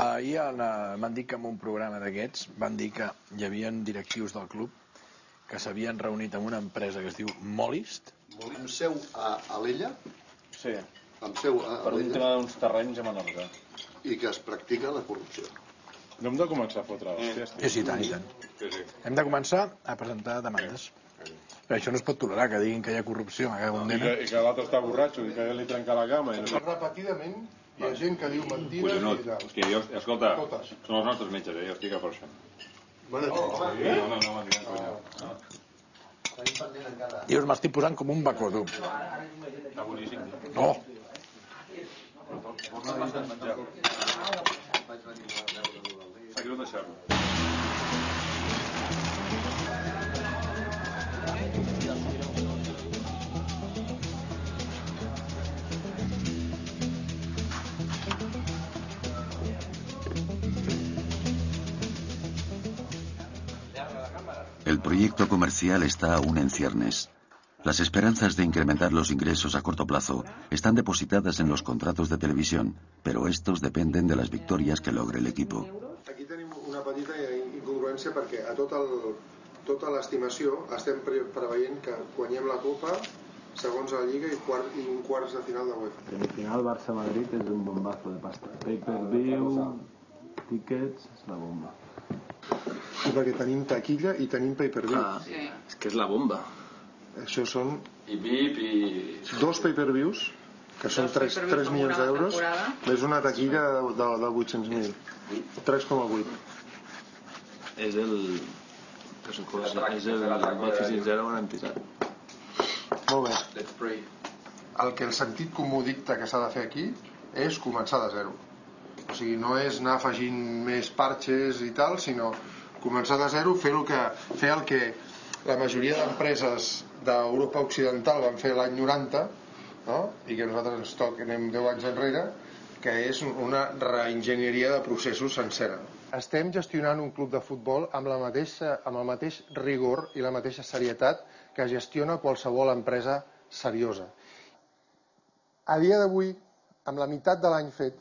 ahir eh, m'han dit que en un programa d'aquests van dir que hi havia directius del club que s'havien reunit amb una empresa que es diu Molist. Amb seu a Alella, Sí, amb seu a per un Alella, tema d'uns terrenys a Menorca. I que es practica la corrupció. No hem de començar a fotre hòsties. Sí, sí, tant i tant. Sí, sí. Hem de començar a presentar demandes. Però això no es pot tolerar, que diguin que hi ha corrupció. Me cago en I que, i que l'altre està borratxo i que ja li trenca la cama. I no... Repetidament hi ha gent que diu mentides Collonut, i tal. és que jo, escolta, Totes. són els nostres metges, eh? jo estic a per això. Bueno, No, no, no, m'han dit, conya. No. Dius, m'estic posant com un bacó, tu. Està boníssim. No. El proyecto comercial está aún en ciernes. Las esperanzas de incrementar los ingresos a corto plazo están depositadas en los contratos de televisión, pero estos dependen de las victorias que logre el equipo. Aquí tenim una petita incongruència perquè a tot el, tota l'estimació estem pre preveient que guanyem la Copa segons la Lliga i, quart, i un quarts de final de UEFA. Semifinal Barça-Madrid és un bombazo de pasta. Pay-per-view, tickets, és la bomba. I perquè tenim taquilla i tenim pay-per-view. Ah, és que és la bomba. Això són I VIP i... dos pay-per-views, que són 3, 3 milions d'euros, més una taquilla de, de, de 800.000. 3,8. És el pressupost, és el dèficit zero garantitzat. Molt bé. El que el sentit comú dicta que s'ha de fer aquí és començar de zero. O sigui, no és anar afegint més parxes i tal, sinó començar de zero, fer el que, fer el que la majoria d'empreses d'Europa Occidental van fer l'any 90, no? i que nosaltres ens toca, anem 10 anys enrere, que és una reenginyeria de processos sencera. Estem gestionant un club de futbol amb, la mateixa, amb el mateix rigor i la mateixa serietat que gestiona qualsevol empresa seriosa. A dia d'avui, amb la meitat de l'any fet,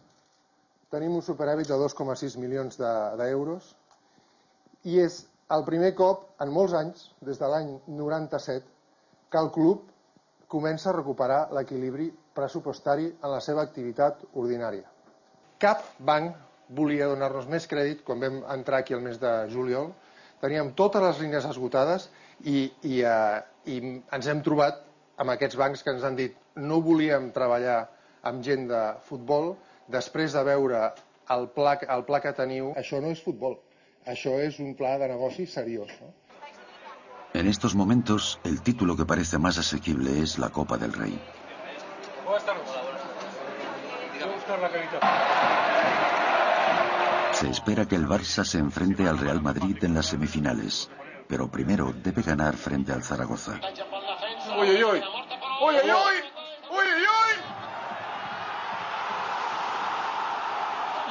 tenim un superàvit de 2,6 milions de- d'euros i és el primer cop en molts anys, des de l'any 97, que el club comença a recuperar l'equilibri pressupostari en la seva activitat ordinària. Cap banc volia donar-nos més crèdit quan vam entrar aquí el mes de juliol. Teníem totes les línies esgotades i, i, eh, i ens hem trobat amb aquests bancs que ens han dit no volíem treballar amb gent de futbol després de veure el pla, el pla que teniu. Això no és futbol, això és un pla de negoci seriós. No? En estos momentos, el título que parece más asequible es la Copa del Rey. Buenas tardes. Se espera que el Barça se enfrente al Real Madrid en las semifinales, pero primero debe ganar frente al Zaragoza. Uy, uy, uy. Uy, uy, uy. Uy, uy, uy.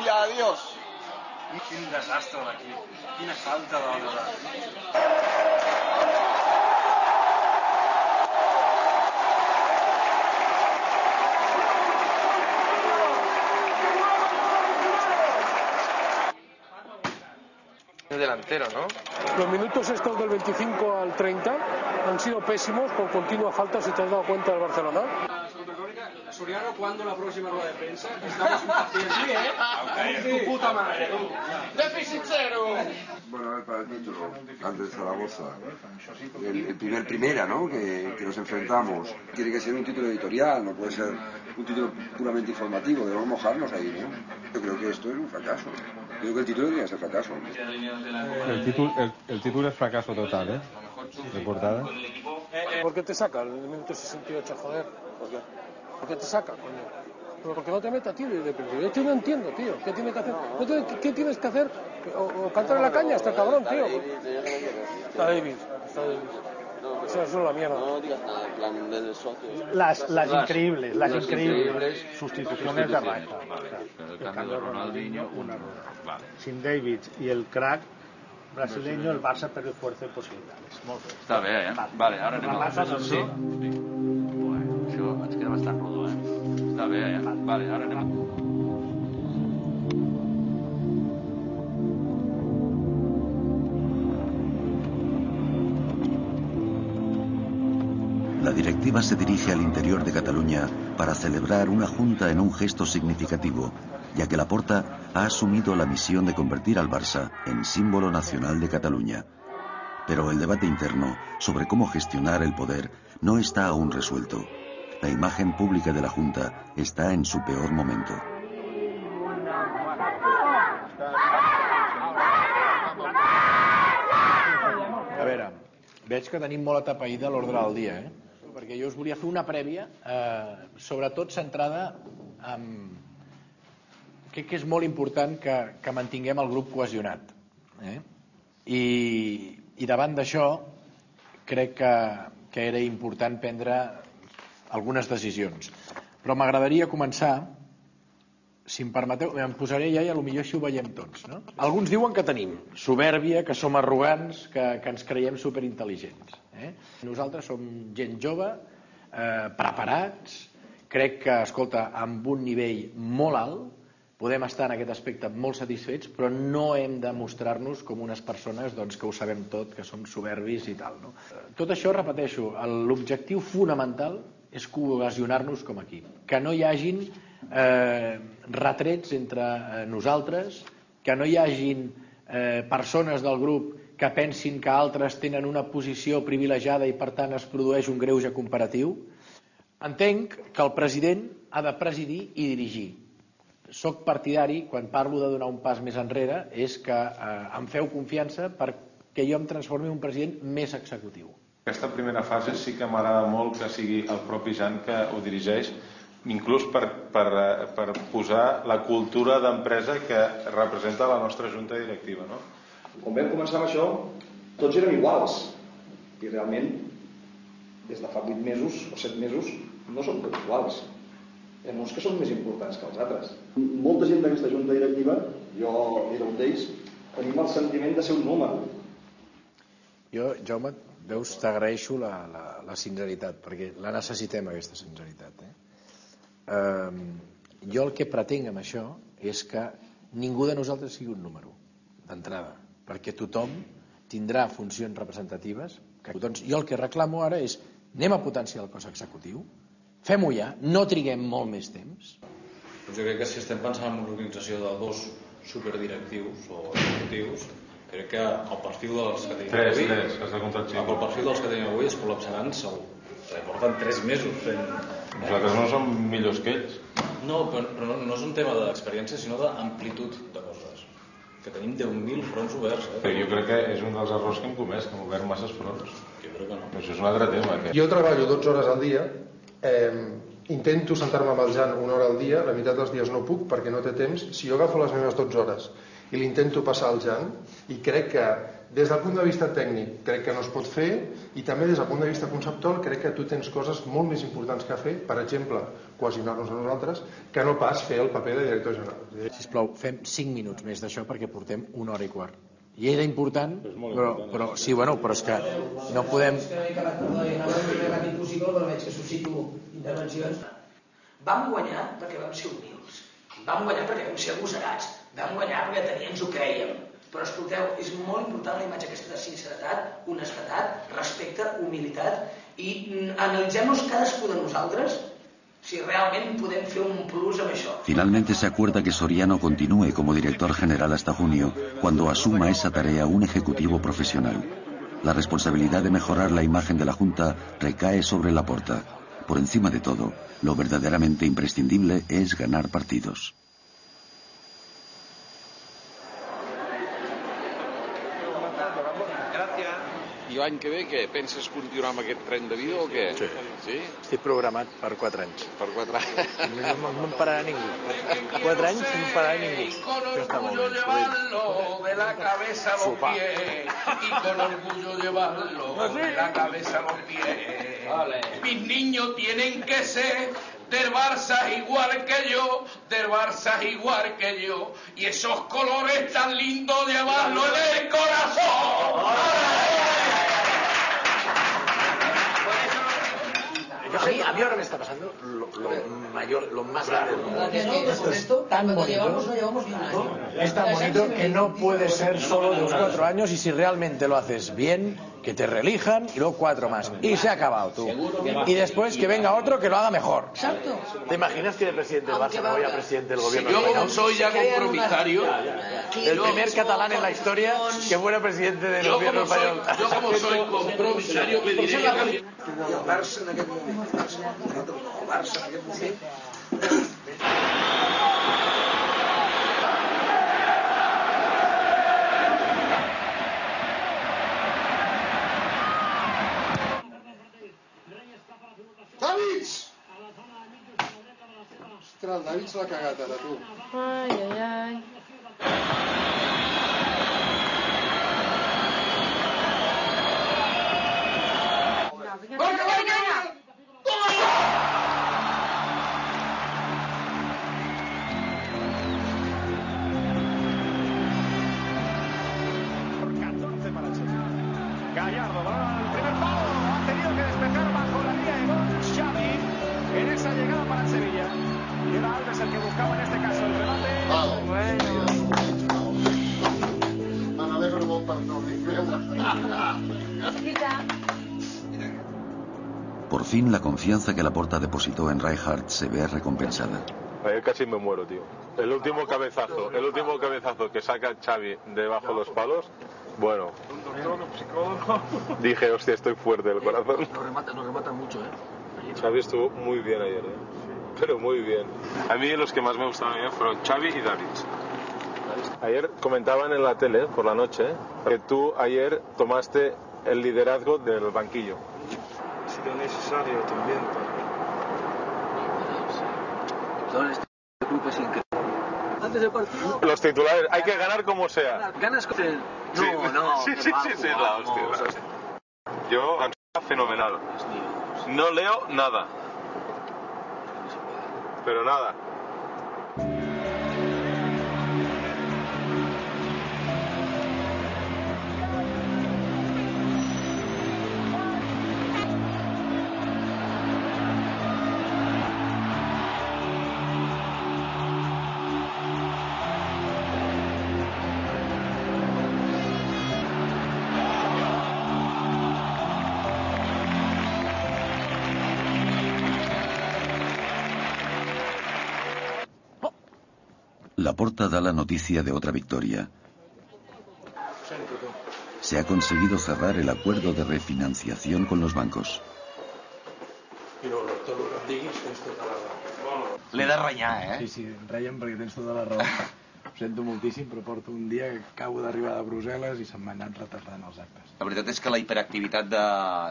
I adiós. Quin desastre d'aquí. Quina falta d'hora. delantero, ¿no? Los minutos estos del 25 al 30 han sido pésimos con continua falta, si te has dado cuenta, del Barcelona. Soriano, ¿cuándo la próxima rueda de prensa? Estamos impacientes. Sí, ¿eh? Tu puta madre, tú. Déficit cero. Bueno, a ver, para el título, ante Zaragoza. El, el primer primera, ¿no? Que, que nos enfrentamos. Tiene que ser un título editorial, no puede ser un título puramente informativo. Debemos mojarnos ahí, ¿no? Yo creo que esto es un fracaso. Yo creo que el título debería ser fracaso. El títol, el, el títol és fracaso total, ¿eh? De portada. ¿Por qué te saca el minuto 68, joder? ¿Por qué? ¿Por qué te saca, coño? Pero porque no te mete a ti desde el principio. Yo no entiendo, tío. ¿Qué tiene que hacer? No ¿Qué tienes que hacer? O, o cantar en la caña, está cabrón, tío. Está David, está David. Eso, eso es la mierda. No digas nada, en plan desde socios. Las, las increíbles, las, las increíbles, increíbles sustituciones de. Vale. Claro. El cambio de Ronaldinho, una un- rueda. vale. Sin David y el crack brasileño, el Barça pierde fuerza y posibilidades. Molt bé. Està bé, eh? Vale, ara anem a... Relates el Sí. Eh? Vale, ara anem a... La directiva se dirige al interior de Cataluña para celebrar una junta en un gesto significativo, ya que Laporta ha asumido la misión de convertir al Barça en símbolo nacional de Cataluña. Pero el debate interno sobre cómo gestionar el poder no está aún resuelto. La imagen pública de la Junta está en su peor momento. A veure, veig que tenim molt atapeïda l'ordre del dia, eh? perquè jo us volia fer una prèvia, eh, sobretot centrada en... Crec que és molt important que, que mantinguem el grup cohesionat. Eh? I, I davant d'això, crec que, que era important prendre algunes decisions. Però m'agradaria començar, si em permeteu, em posaré ja i potser així ho veiem tots. No? Alguns diuen que tenim soberbia, que som arrogants, que, que ens creiem superintel·ligents. Eh? Nosaltres som gent jove, eh, preparats, crec que, escolta, amb un nivell molt alt, podem estar en aquest aspecte molt satisfets, però no hem de mostrar-nos com unes persones doncs, que ho sabem tot, que som soberbis i tal. No? Tot això, repeteixo, l'objectiu fonamental és cohesionar-nos com a equip. Que no hi hagin eh, retrets entre eh, nosaltres, que no hi hagin eh, persones del grup que pensin que altres tenen una posició privilegiada i per tant es produeix un greuge comparatiu. Entenc que el president ha de presidir i dirigir. Soc partidari, quan parlo de donar un pas més enrere, és que eh, em feu confiança perquè jo em transformi en un president més executiu. Aquesta primera fase sí que m'agrada molt que sigui el propi Jan que ho dirigeix, inclús per, per, per posar la cultura d'empresa que representa la nostra junta directiva. No? Quan vam començar amb això, tots érem iguals. I realment, des de fa 8 mesos o 7 mesos, no som tots iguals. Hi ha uns que són més importants que els altres. Molta gent d'aquesta junta directiva, jo era un d'ells, tenim el sentiment de ser un número. Jo, Jaume, veus, t'agraeixo la, la, la sinceritat, perquè la necessitem, aquesta sinceritat. Eh? Eh, jo el que pretenc amb això és que ningú de nosaltres sigui un número, d'entrada, perquè tothom tindrà funcions representatives. Que, doncs, jo el que reclamo ara és anem a potenciar el cos executiu, fem-ho ja, no triguem molt més temps. Doncs jo crec que si estem pensant en l'organització de dos superdirectius o executius, crec que el perfil dels que tenim Tres, avui... tres, has de comptar el cinc. El perfil dels que tenim avui es col·lapsaran segur. Perquè porten tres mesos fent... Nosaltres no som millors que ells. No, però, però no, no és un tema d'experiència, sinó d'amplitud de coses. Que tenim 10.000 fronts oberts. Eh? Però jo crec que és un dels errors que hem comès, que hem obert masses fronts. Jo crec que no. Això és un altre tema. Que... Jo treballo 12 hores al dia, eh, intento sentar-me amb el Jan una hora al dia, la meitat dels dies no puc perquè no té temps. Si jo agafo les meves 12 hores i l'intento passar al Jan, i crec que des del punt de vista tècnic crec que no es pot fer i també des del punt de vista conceptual crec que tu tens coses molt més importants que fer, per exemple, cohesionar-nos a nosaltres, que no pas fer el paper de director general. Sisplau, fem 5 minuts més d'això perquè portem una hora i quart. I era important, però, però sí, bueno, però és que no podem... però. Vam guanyar perquè vam ser humils. Vam guanyar perquè vam ser agosarats. Vam guanyar perquè teníem, ens ho creiem. Però escolteu, és molt important la imatge aquesta de sinceritat, honestedat, respecte, humilitat i analitzem-nos cadascú de nosaltres si realment podem fer un plus amb això. Finalmente se acuerda que Soriano continúe como director general hasta junio, cuando asuma esa tarea un ejecutivo profesional. La responsabilidad de mejorar la imagen de la Junta recae sobre la porta. Por encima de todo, lo verdaderamente imprescindible es ganar partidos. I l'any que ve què? Penses continuar amb aquest tren de vida o què? Sí. sí? Estic programat per 4 anys. Per 4 anys. No, no, no em pararà ningú. 4 anys no em pararà ningú. Està molt bé. llevarlo de la cabeza a los pies y con orgullo llevarlo de la cabeza a los pies. Mis niños tienen que ser del Barça igual que yo, del Barça igual que yo, y esos colores tan lindos llevarlo mí ahora me está pasando lo, lo mayor, lo más grande del mundo. Esto, tan cuando bonito. Es tan bonito que no puede ser solo de los cuatro años y si realmente lo haces bien, que te reelijan y luego cuatro más. Y se ha acabado tú. Y después que venga otro que lo haga mejor. Exacto. ¿Te imaginas que de presidente del Barça me voy a presidente del gobierno Yo como soy ya compromisario, El primer catalán en la historia que fuera presidente del yo gobierno español. yo como soy <laughs> compromisario me diré que El Barça en aquest moment, el Barça, el Barça en aquest moment, Ai, ai, ai. Fin, la confianza que Laporta depositó en Rijkaard se ve recompensada. Ayer casi me muero, tío. El último cabezazo, el último cabezazo que saca Xavi debajo los palos, bueno, dije, hostia, estoy fuerte del corazón. nos rematan, nos rematan mucho, ¿eh? Xavi estuvo muy bien ayer, ¿eh? pero muy bien. A mí los que más me gustaron ayer fueron Xavi y David. Ayer comentaban en la tele por la noche que tú ayer tomaste el liderazgo del banquillo. Ha sido necesario también. Son este club es increíble. Antes del partido, Los titulares, hay que ganar como sea. ganas con el... Sí. No, no, <laughs> Sí, sí, sí, sí, la hostia. la hostia. Yo, fenomenal. No leo nada. Pero nada. Laporta da la noticia de otra victoria. Se ha conseguido cerrar el acuerdo de refinanciación con los bancos. L'he de renyar, eh? Sí, sí, reiem perquè tens tota la raó. Ho sento moltíssim, però porto un dia que acabo d'arribar de Brussel·les i se'm van anat retardant els actes. La veritat és que la hiperactivitat de,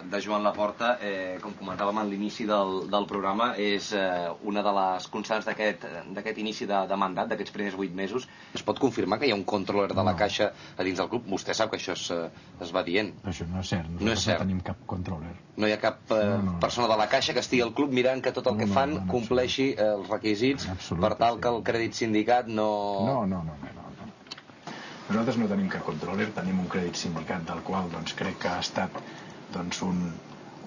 de Joan Laporta, eh, com comentàvem a l'inici del, del programa, és eh, una de les constants d'aquest inici de, de mandat, d'aquests primers vuit mesos. Es pot confirmar que hi ha un controller de la caixa a dins del club? Vostè sap que això es, eh, es va dient. Però això no és cert, No és nosaltres cert. no tenim cap controller. No hi ha cap eh, No, no. persona de la caixa que estigui al club mirant que tot el que No, no, fan no, en compleixi eh, els requisits per tal que el crèdit sindicat no... No, no, no, no, no. Nosaltres no tenim cap controller, tenim un crèdit sindicat del qual doncs, crec que ha estat doncs, un,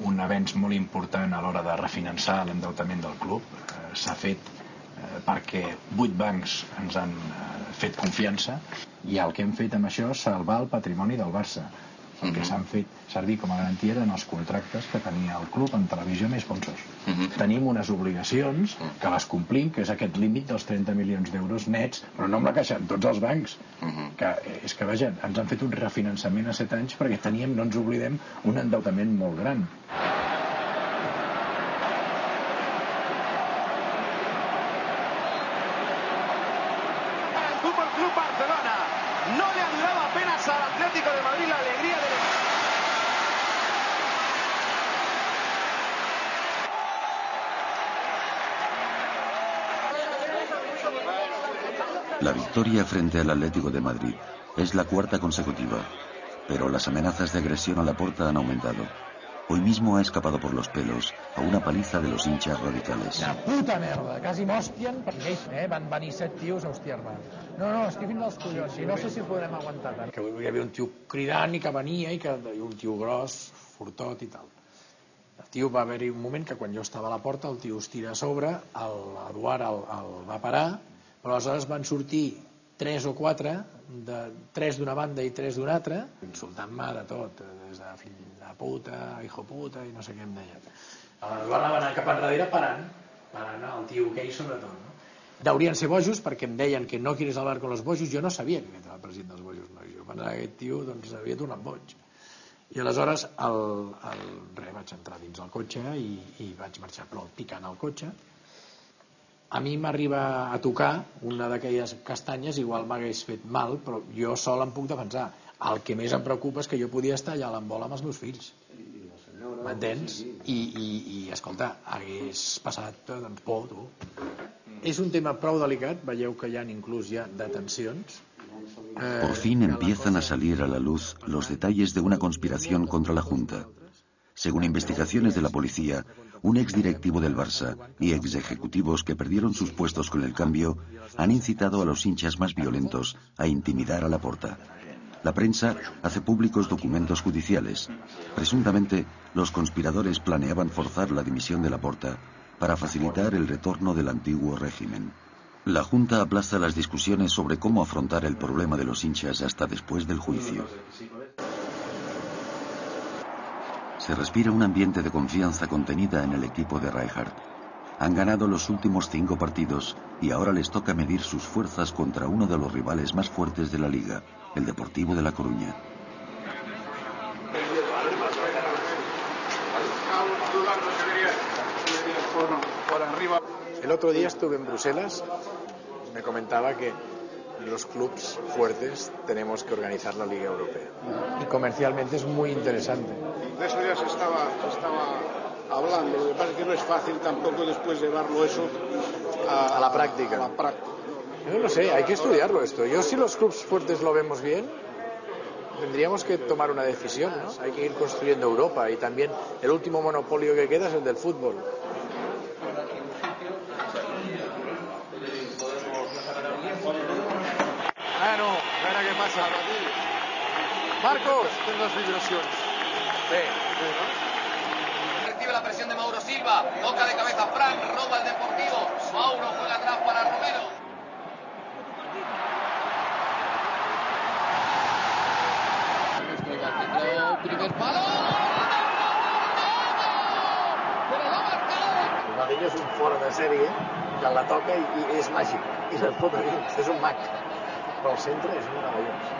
un avenç molt important a l'hora de refinançar l'endeutament del club. Eh, S'ha fet eh, perquè vuit bancs ens han eh, fet confiança i el que hem fet amb això és salvar el patrimoni del Barça. El que s'han fet servir com a garantia eren els contractes que tenia el club amb televisió més sponsors. Tenim unes obligacions que les complim, que és aquest límit dels 30 milions d'euros nets, però no amb la caixa, amb tots els bancs. Que eh, és que, vaja, ens han fet un refinançament a 7 anys perquè teníem, no ens oblidem, un endeutament molt gran. El Fútbol Club Barcelona no le ha durado apenas al Atlético de Madrid la alegría del La victoria frente al Atlético de Madrid es la cuarta consecutiva, pero las amenazas de agresión a la porta han aumentado. Hoy mismo ha escapado por los pelos a una paliza de los hinchas radicales. La puta merda, quasi m'hòstien per ells, eh? Van venir set tios a hostiar-me. No, no, estic fins als collons i no sé si podrem aguantar tant. Que hi havia un tio cridant i que venia i, que, i un tio gros, fortot i tal. El tio va haver-hi un moment que quan jo estava a la porta el tio es tira a sobre, l'Eduard el, el va parar, però aleshores van sortir tres o quatre, de, tres d'una banda i tres d'una altra, insultant-me de tot, des de fill de puta, hijo puta, i no sé què em deien. L'Eduard va anar cap enrere parant, parant el tio aquell sobretot. No? Deurien ser bojos perquè em deien que no quieres hablar con los bojos, jo no sabia que era el president dels bojos, no? jo pensava que aquest tio doncs, havia tornat boig. I aleshores el, el, re, vaig entrar dins el cotxe i, i vaig marxar però picant al cotxe. A mi m'arriba a tocar una d'aquelles castanyes, igual m'hagués fet mal, però jo sol em puc defensar. El que més em preocupa és que jo podia estar allà a l'embol amb els meus fills. M'entens? I, i, I, escolta, hagués passat doncs, por, tu. És un tema prou delicat, veieu que hi ha inclús ja detencions. Eh, Por fin empiezan a salir a la luz los detalles de una conspiración contra la Junta. Según investigaciones de la policía, un exdirectivo del Barça y ex ejecutivos que perdieron sus puestos con el cambio han incitado a los hinchas más violentos a intimidar a la porta. La prensa hace públicos documentos judiciales. Presuntamente, los conspiradores planeaban forzar la dimisión de la porta para facilitar el retorno del antiguo régimen. La Junta aplaza las discusiones sobre cómo afrontar el problema de los hinchas hasta después del juicio. Se respira un ambiente de confianza contenida en el equipo de Rijkaard. Han ganado los últimos cinco partidos y ahora les toca medir sus fuerzas contra uno de los rivales más fuertes de la liga, el Deportivo de La Coruña. El otro día estuve en Bruselas, me comentaba que los clubes fuertes tenemos que organizar la Liga Europea. Y comercialmente es muy interesante. De eso ya se estaba, se estaba hablando. Lo que pasa es que no es fácil tampoco después llevarlo eso a, A la práctica. a la práctica. Yo no sé, hay que estudiarlo esto. Yo si los clubes fuertes lo vemos bien, tendríamos que tomar una decisión, ¿no? Hay que ir construyendo Europa y también el último monopolio que queda es el del fútbol. Bueno, a veure què passa. Marcos! Tens les vibracions. Bé. Recibe la presión de Mauro Silva, toca de cabeza Frank, roba el Deportivo, Mauro juega atrás para Romero. primer palo. Pero lo ha marcado. Ronaldinho és un fora de sèrie que la toca i, i és màgic. I se't pot dir, és un mag. Però el centre és meravellós.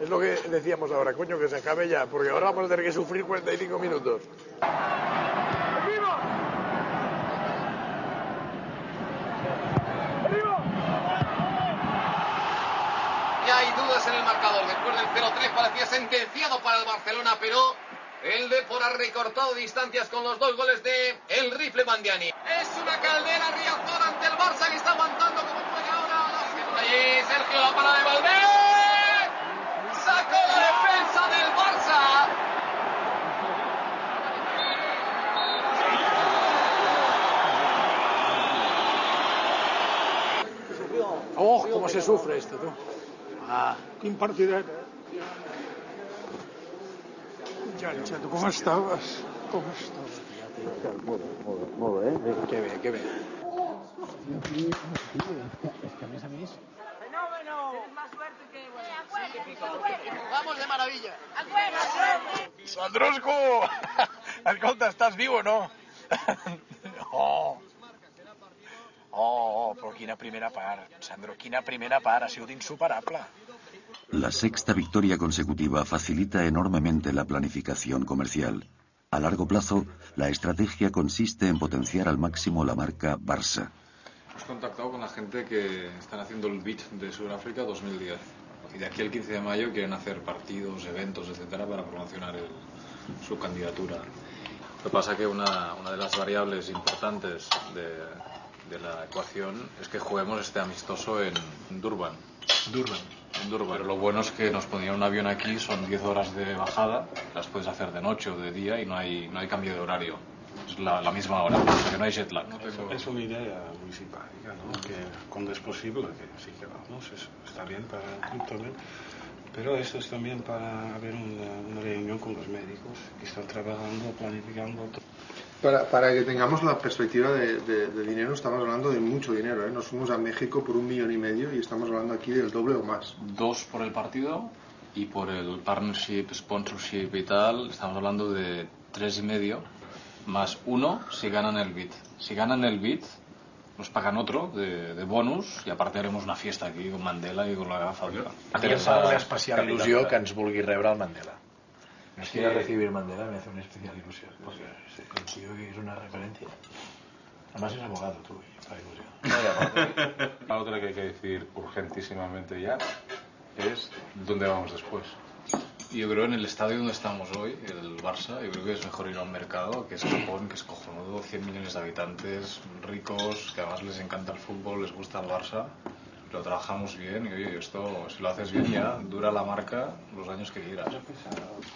Es lo que decíamos ahora, coño, que se acabe ya, porque ahora vamos a tener que sufrir 45 minutos. Ya hay dudas en el marcador. Después del 0-3 parecía sentenciado para el Barcelona, pero el Depor ha recortado distancias con los dos goles de el rifle Mandiani. Es una caldera Riazor ante el Barça que está aguantando como puede ahora. Allí Sergio la para de Valdés. Sacó la defensa del Barça. Oh, cómo se sufre esto, tú. Ah, Quin partidet, eh? Xanxa, tu com estaves? Com estaves? molt bé, molt bé, molt bé. Que bé, que bé. És que a més a més... Vamos de maravilla. Sandrusco! <laughs> Escolta, estàs viu o no? <laughs> Oh! Oh, oh, però quina primera part, Sandro, quina primera part, ha sigut insuperable. La sexta victoria consecutiva facilita enormemente la planificación comercial. A largo plazo, la estrategia consiste en potenciar al máximo la marca Barça. Hemos contactado con la gente que están haciendo el beat de Sudáfrica 2010. Y de aquí al 15 de mayo quieren hacer partidos, eventos, etcétera, para promocionar su candidatura. Lo que pasa que una, de las variables importantes de la ecuación es que juguemos este amistoso en Durban. Durban. En Durban. Pero lo bueno es que nos ponían un avión aquí, son 10 horas de bajada, las puedes hacer de noche o de día y no hay, no hay cambio de horario. Es la, la misma hora, o sea que no hay jet lag. Es una idea muy simpática, ¿no? Que cuando es posible, que sí que vamos, eso está bien para el club también. Pero esto es también para haber una, una reunión con los médicos que están trabajando, planificando. Para, para que tengamos la perspectiva de, de- de dinero, estamos hablando de mucho dinero. ¿eh? Nos fuimos a México por un millón y medio y estamos hablando aquí del doble o más. Dos por el partido y por el partnership, sponsorship y tal, estamos hablando de tres y medio más uno si ganan el beat. Si ganan el beat, nos pagan otro de, de bonus y aparte haremos una fiesta aquí con Mandela y con la gafa. A mi fa una especial il·lusió que ens vulgui rebre el Mandela. Nos quiere recibir Mandela, me hace una especial ilusión. Porque consigo que es una referencia. Además es abogado tú, fa ilusión. La otra que hay que decir urgentísimamente ya es dónde vamos después. Yo creo en el estadio donde estamos hoy, el Barça, yo creo que es mejor ir a un mercado que es Japón, que es cojonudo, 100 millones de habitantes, ricos, que además les encanta el fútbol, les gusta el Barça, lo trabajamos bien y oye, esto si lo haces bien ya dura la marca los años que quieras.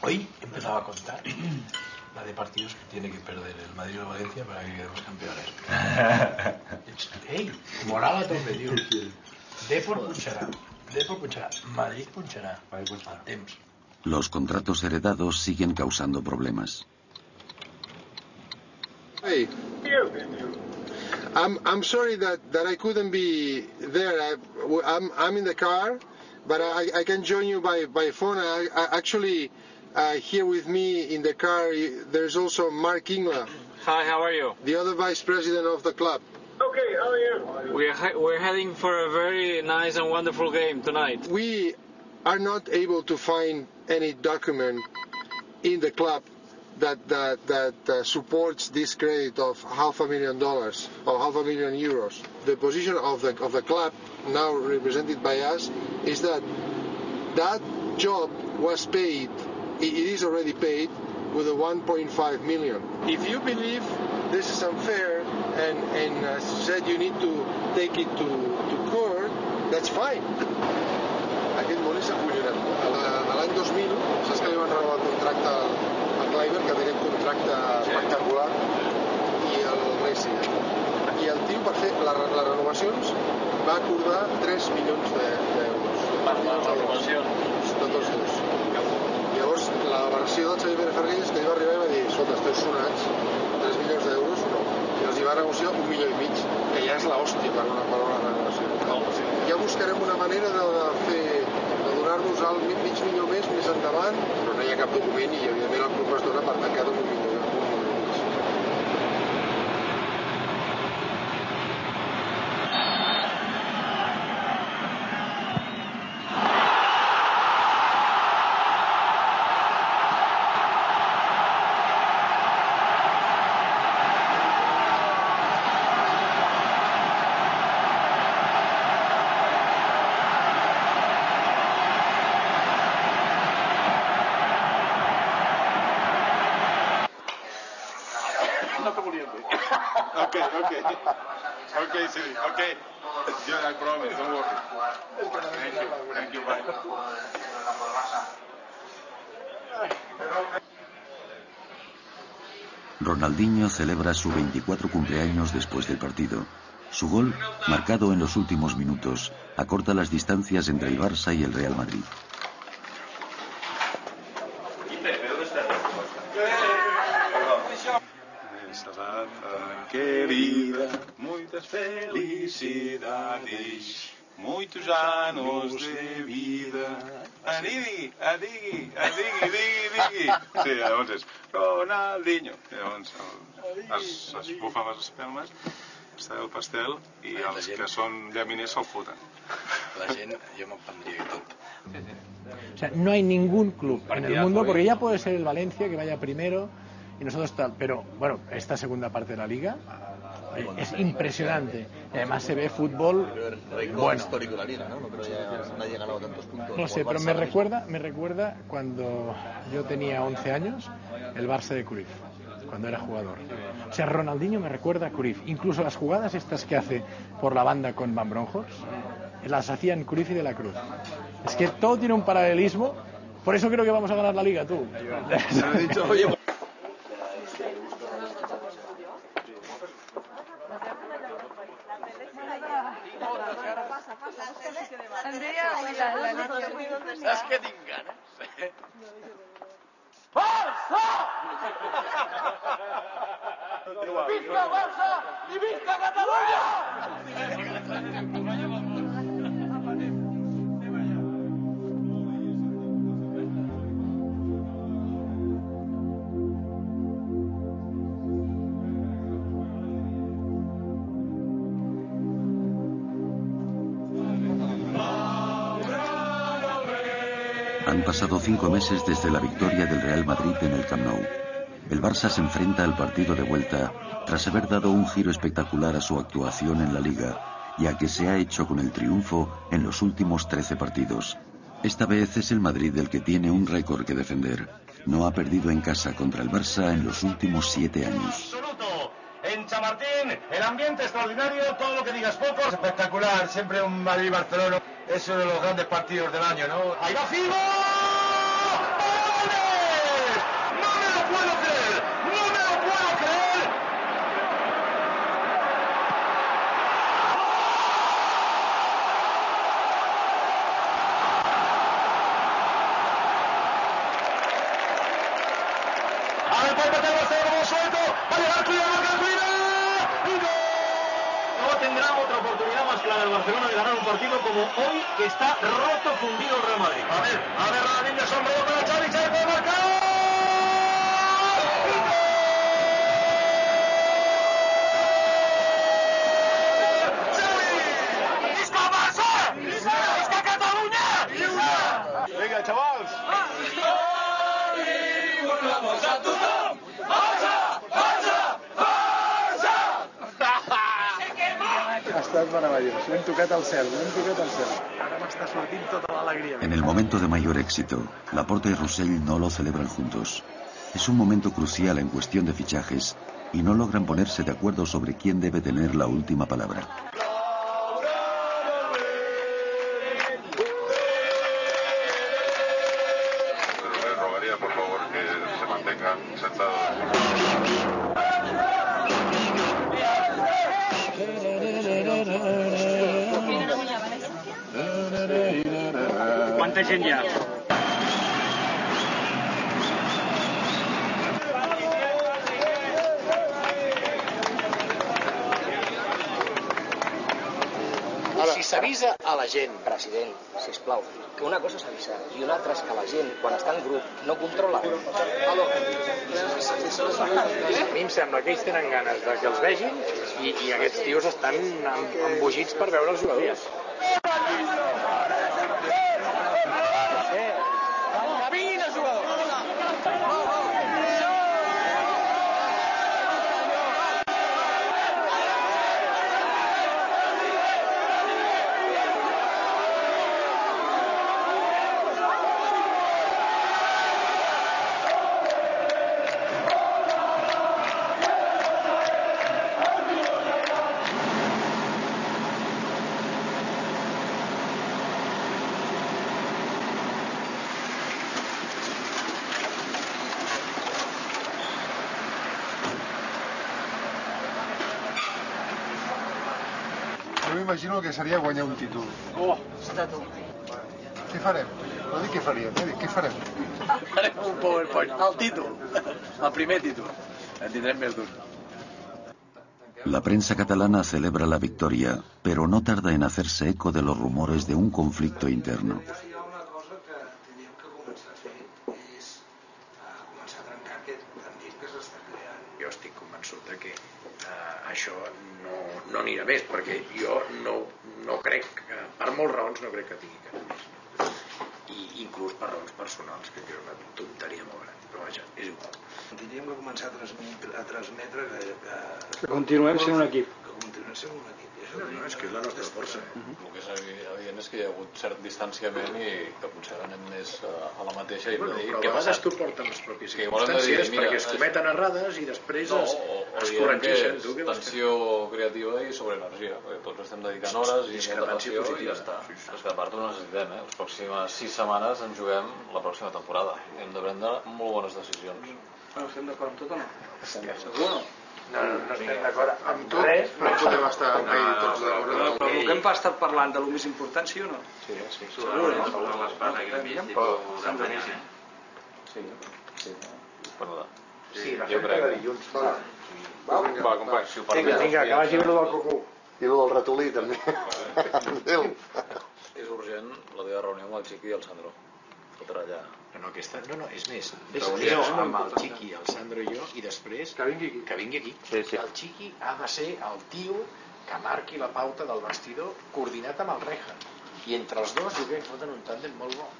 Hoy empezaba a contar la de partidos que tiene que perder el Madrid o Valencia para que quedemos campeones. <laughs> ¡Ey! Moral a tope, tío. Depor puncharà. Depor puncharà. Madrid puncharà. Al temps. Los contratos heredados siguen causando problemas. Hey, I'm I'm sorry that, that I couldn't be there. I, I'm I'm in the car, but I, I can join you by by phone. I, I actually uh, here with me in the car. There's also Mark Ingler, Hi, how are you? the other vice president of the club. Okay, how are you? We're, he- we're heading for a very nice and wonderful game tonight. We are not able to find any document in the club that that that uh, supports this credit of half a million dollars or half a million euros. The position of the of the club now represented by us is that that job was paid. It is already paid with a 1.5 million. If you believe this is unfair and and uh, said you need to take it to to court, that's fine. Aquest món és acollonant. L'any 2000, saps que li van renovar contracte espectacular, i el Messi. I el tio, per fer la, les renovacions, va acordar 3 milions de- d'euros. Per les renovacions? De tots dos. Llavors, la versió del Xavier Ferrer és que ell va arribar i va dir, escolta, esteu sonats, 3 milions d'euros, no. I els hi va negociar un milió i mig, que ja és l'hòstia per una, per una negociació. Ja buscarem una manera de, fer donar-nos el mig, milió més més endavant, però no hi ha cap document i evidentment el club es dona per tancar un milió, celebra su 24 cumpleaños después del partido. Su gol, marcado en los últimos minutos, acorta las distancias entre el Barça y el Real Madrid. Querida, muitas felicidades, muitos anos de vida. Adigui, adigui, adigui, digui, digui. Sí, és Ronaldinho. El, es, es bufen les espelmes, està el pastel i els que són llaminers se'l foten. La gent, jo me'n prendria tot. O sea, no hay ningún club en el mundo, porque ya puede ser el Valencia que vaya primero y nosotros tal, pero bueno, esta segunda parte de la liga eh, es impresionante. Y además se ve fútbol bueno. histórico de la liga, ¿no? No creo que nadie ha ganado tantos puntos. No sé, pero me recuerda, me recuerda cuando yo tenía 11 años, el Barça de Cruyff, cuando era jugador. O sea, Ronaldinho me recuerda a Cruyff. Incluso las jugadas estas que hace por la banda con Van Bronckhorst, las hacían Cruyff y de la Cruz. Es que todo tiene un paralelismo. Por eso creo que vamos a ganar la liga, tú. Pasado cinco meses desde la victoria del Real Madrid en el Camp Nou. El Barça se enfrenta al partido de vuelta tras haber dado un giro espectacular a su actuación en la liga, ya que se ha hecho con el triunfo en los últimos 13 partidos. Esta vez es el Madrid el que tiene un récord que defender. No ha perdido en casa contra el Barça en los últimos siete años. En Chamartín, el ambiente extraordinario, todo lo que digas poco. Espectacular, siempre un Madrid-Barcelona. Es uno de los grandes partidos del año, ¿no? ¡Ahí va Figo! Roto, fundido el Real Madrid. A ver, a ver, Ronaldinho, sombrero para Xavi, Xavi puede marcar. ¡Y gol! ¡Xavi! ¡Visca el Barça! ¡Visca! ¡Visca Catalunya! ¡Visca! Vinga, xavals! Vamos a tothom! Barça! Barça! Barça! Ha estat meravellós. L'hem tocat al cel, l'hem tocat al cel. En el momento de mayor éxito, Laporta y Roussel no lo celebran juntos. Es un momento crucial en cuestión de fichajes y no logran ponerse de acuerdo sobre quién debe tener la última palabra. Les rogaría, por favor, que se mantengan sentados. tanta gent hi ha? Si s'avisa a la gent, president, si us plau, que una cosa s'avisa i una altra és que la gent, quan està en grup, no controla. A mi em sembla que ells tenen ganes de que els vegin i, i aquests tios estan embogits per veure els jugadors. Jo m'imagino que seria guanyar un títol. Oh, està tu. Què farem? No dic què faríem, eh? dic què farem. Farem un PowerPoint. El títol. El primer títol. En tindrem més d'un. La prensa catalana celebra la victoria, pero no tarda en hacerse eco de los rumores de un conflicto interno. Començar a transmetre, a transmetre que, que, Que continuem sent un equip. que continuem sent un equip. I això No, és que és la nostra força. El que és evi- evident és que hi ha hagut cert distanciament i que potser anem més eh, a la mateixa i Bueno, dir però a què vegades t'ho porten les pròpies dir, circumstàncies mira, perquè es cometen errades i després No, es, o, o es corregeixen. Tu que- tensió creativa i sobreenergia, perquè tots estem dedicant hores i molta passió i positiva. ja està. Però és que a part ho necessitem, eh? Les pròximes sis setmanes en juguem la pròxima temporada. Hem de prendre molt bones decisions. Bueno, estem d'acord amb tot o no? Segur no? No, no, no estem d'acord amb tot, res, però no podem estar amb ell tots Però, d'acord. però el que hem estat parlant de lo més important, sí o no? Sí, sí. Segur, no? Sobre l'espasa i gremi, Aviam. tipus d'emprenyant, eh? Sí, sí. Perdó. Sí, la crec. cada dilluns. Va, Va, company, si ho Vinga, vinga, que vagi bé el del cocó. I el del ratolí, també. Adéu. És urgent la teva reunió amb el Xiqui i el Sandro. Fotre allà. No, no, aquesta, no, no, és més. Reunió Reunió amb amb el Xiqui, el Sandro i jo, i després... Que vingui aquí. Que vingui aquí. Sí, sí. El Xiqui ha de ser el tio que marqui la pauta del vestidor coordinat amb el Reja. I entre els dos jo crec que foten un tàndem molt bo.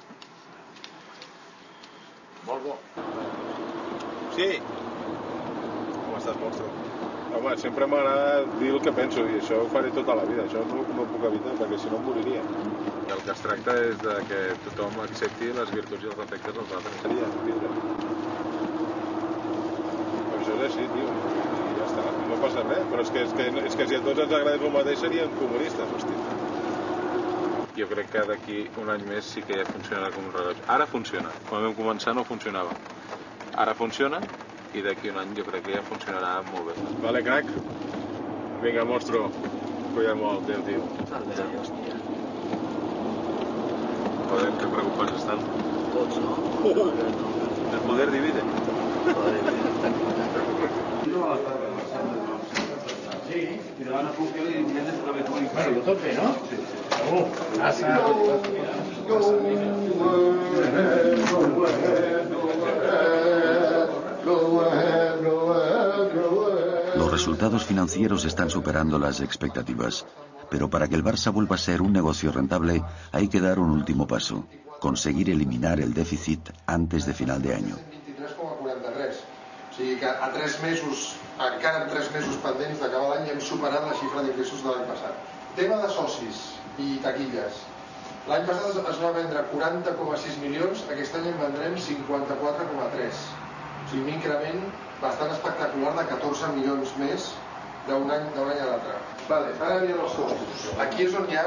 Molt bo. Sí. Com estàs, monstre? Home, sempre m'agrada dir el que penso i això ho faré tota la vida, això no, no ho puc evitar perquè si no em moriria. I el que es tracta és de que tothom accepti les virtuts i els defectes dels altres. Seria viure. Però això és així, tio. I ja està, no passa res. Però és que, és que, és que si a tots ens agradés el mateix serien comunistes, hòstia. Jo crec que d'aquí un any més sí que ja funcionarà com un rellotge. Ara funciona. Quan vam començar no funcionava. Ara funciona i d'aquí un any jo crec que ja funcionarà molt bé. Vale, crac. Vinga, mostro. Cuida molt, adéu, tio. Adéu, hòstia. Que preocupats estan. Tots, no? Uh -huh. El poder divide. El poder divide. Sí, i le van a funcionar i entiendes otra vez muy Claro, ¿no? Sí, sí. Oh, pasa. Go, go, go, go, go, go, go, go, Los resultados financieros están superando las expectativas, pero para que el Barça vuelva a ser un negocio rentable hay que dar un último paso, conseguir eliminar el déficit antes de final de año. 23,43. O sigui que a 3 mesos, encara en 3 mesos pendents d'acabar l'any, hem superat la xifra d'ingressos de l'any passat. Tema de socis i taquilles. L'any passat es va vendre 40,6 milions, aquest any en vendrem 54,3. O sigui, un increment bastant espectacular de 14 milions més d'un any, any a l'altre. Vale, ara anirem als costos. Aquí és on hi ha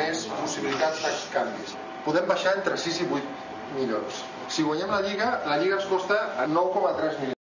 més possibilitats de canvis. Podem baixar entre 6 i 8 milions. Si guanyem la Lliga, la Lliga ens costa 9,3 milions.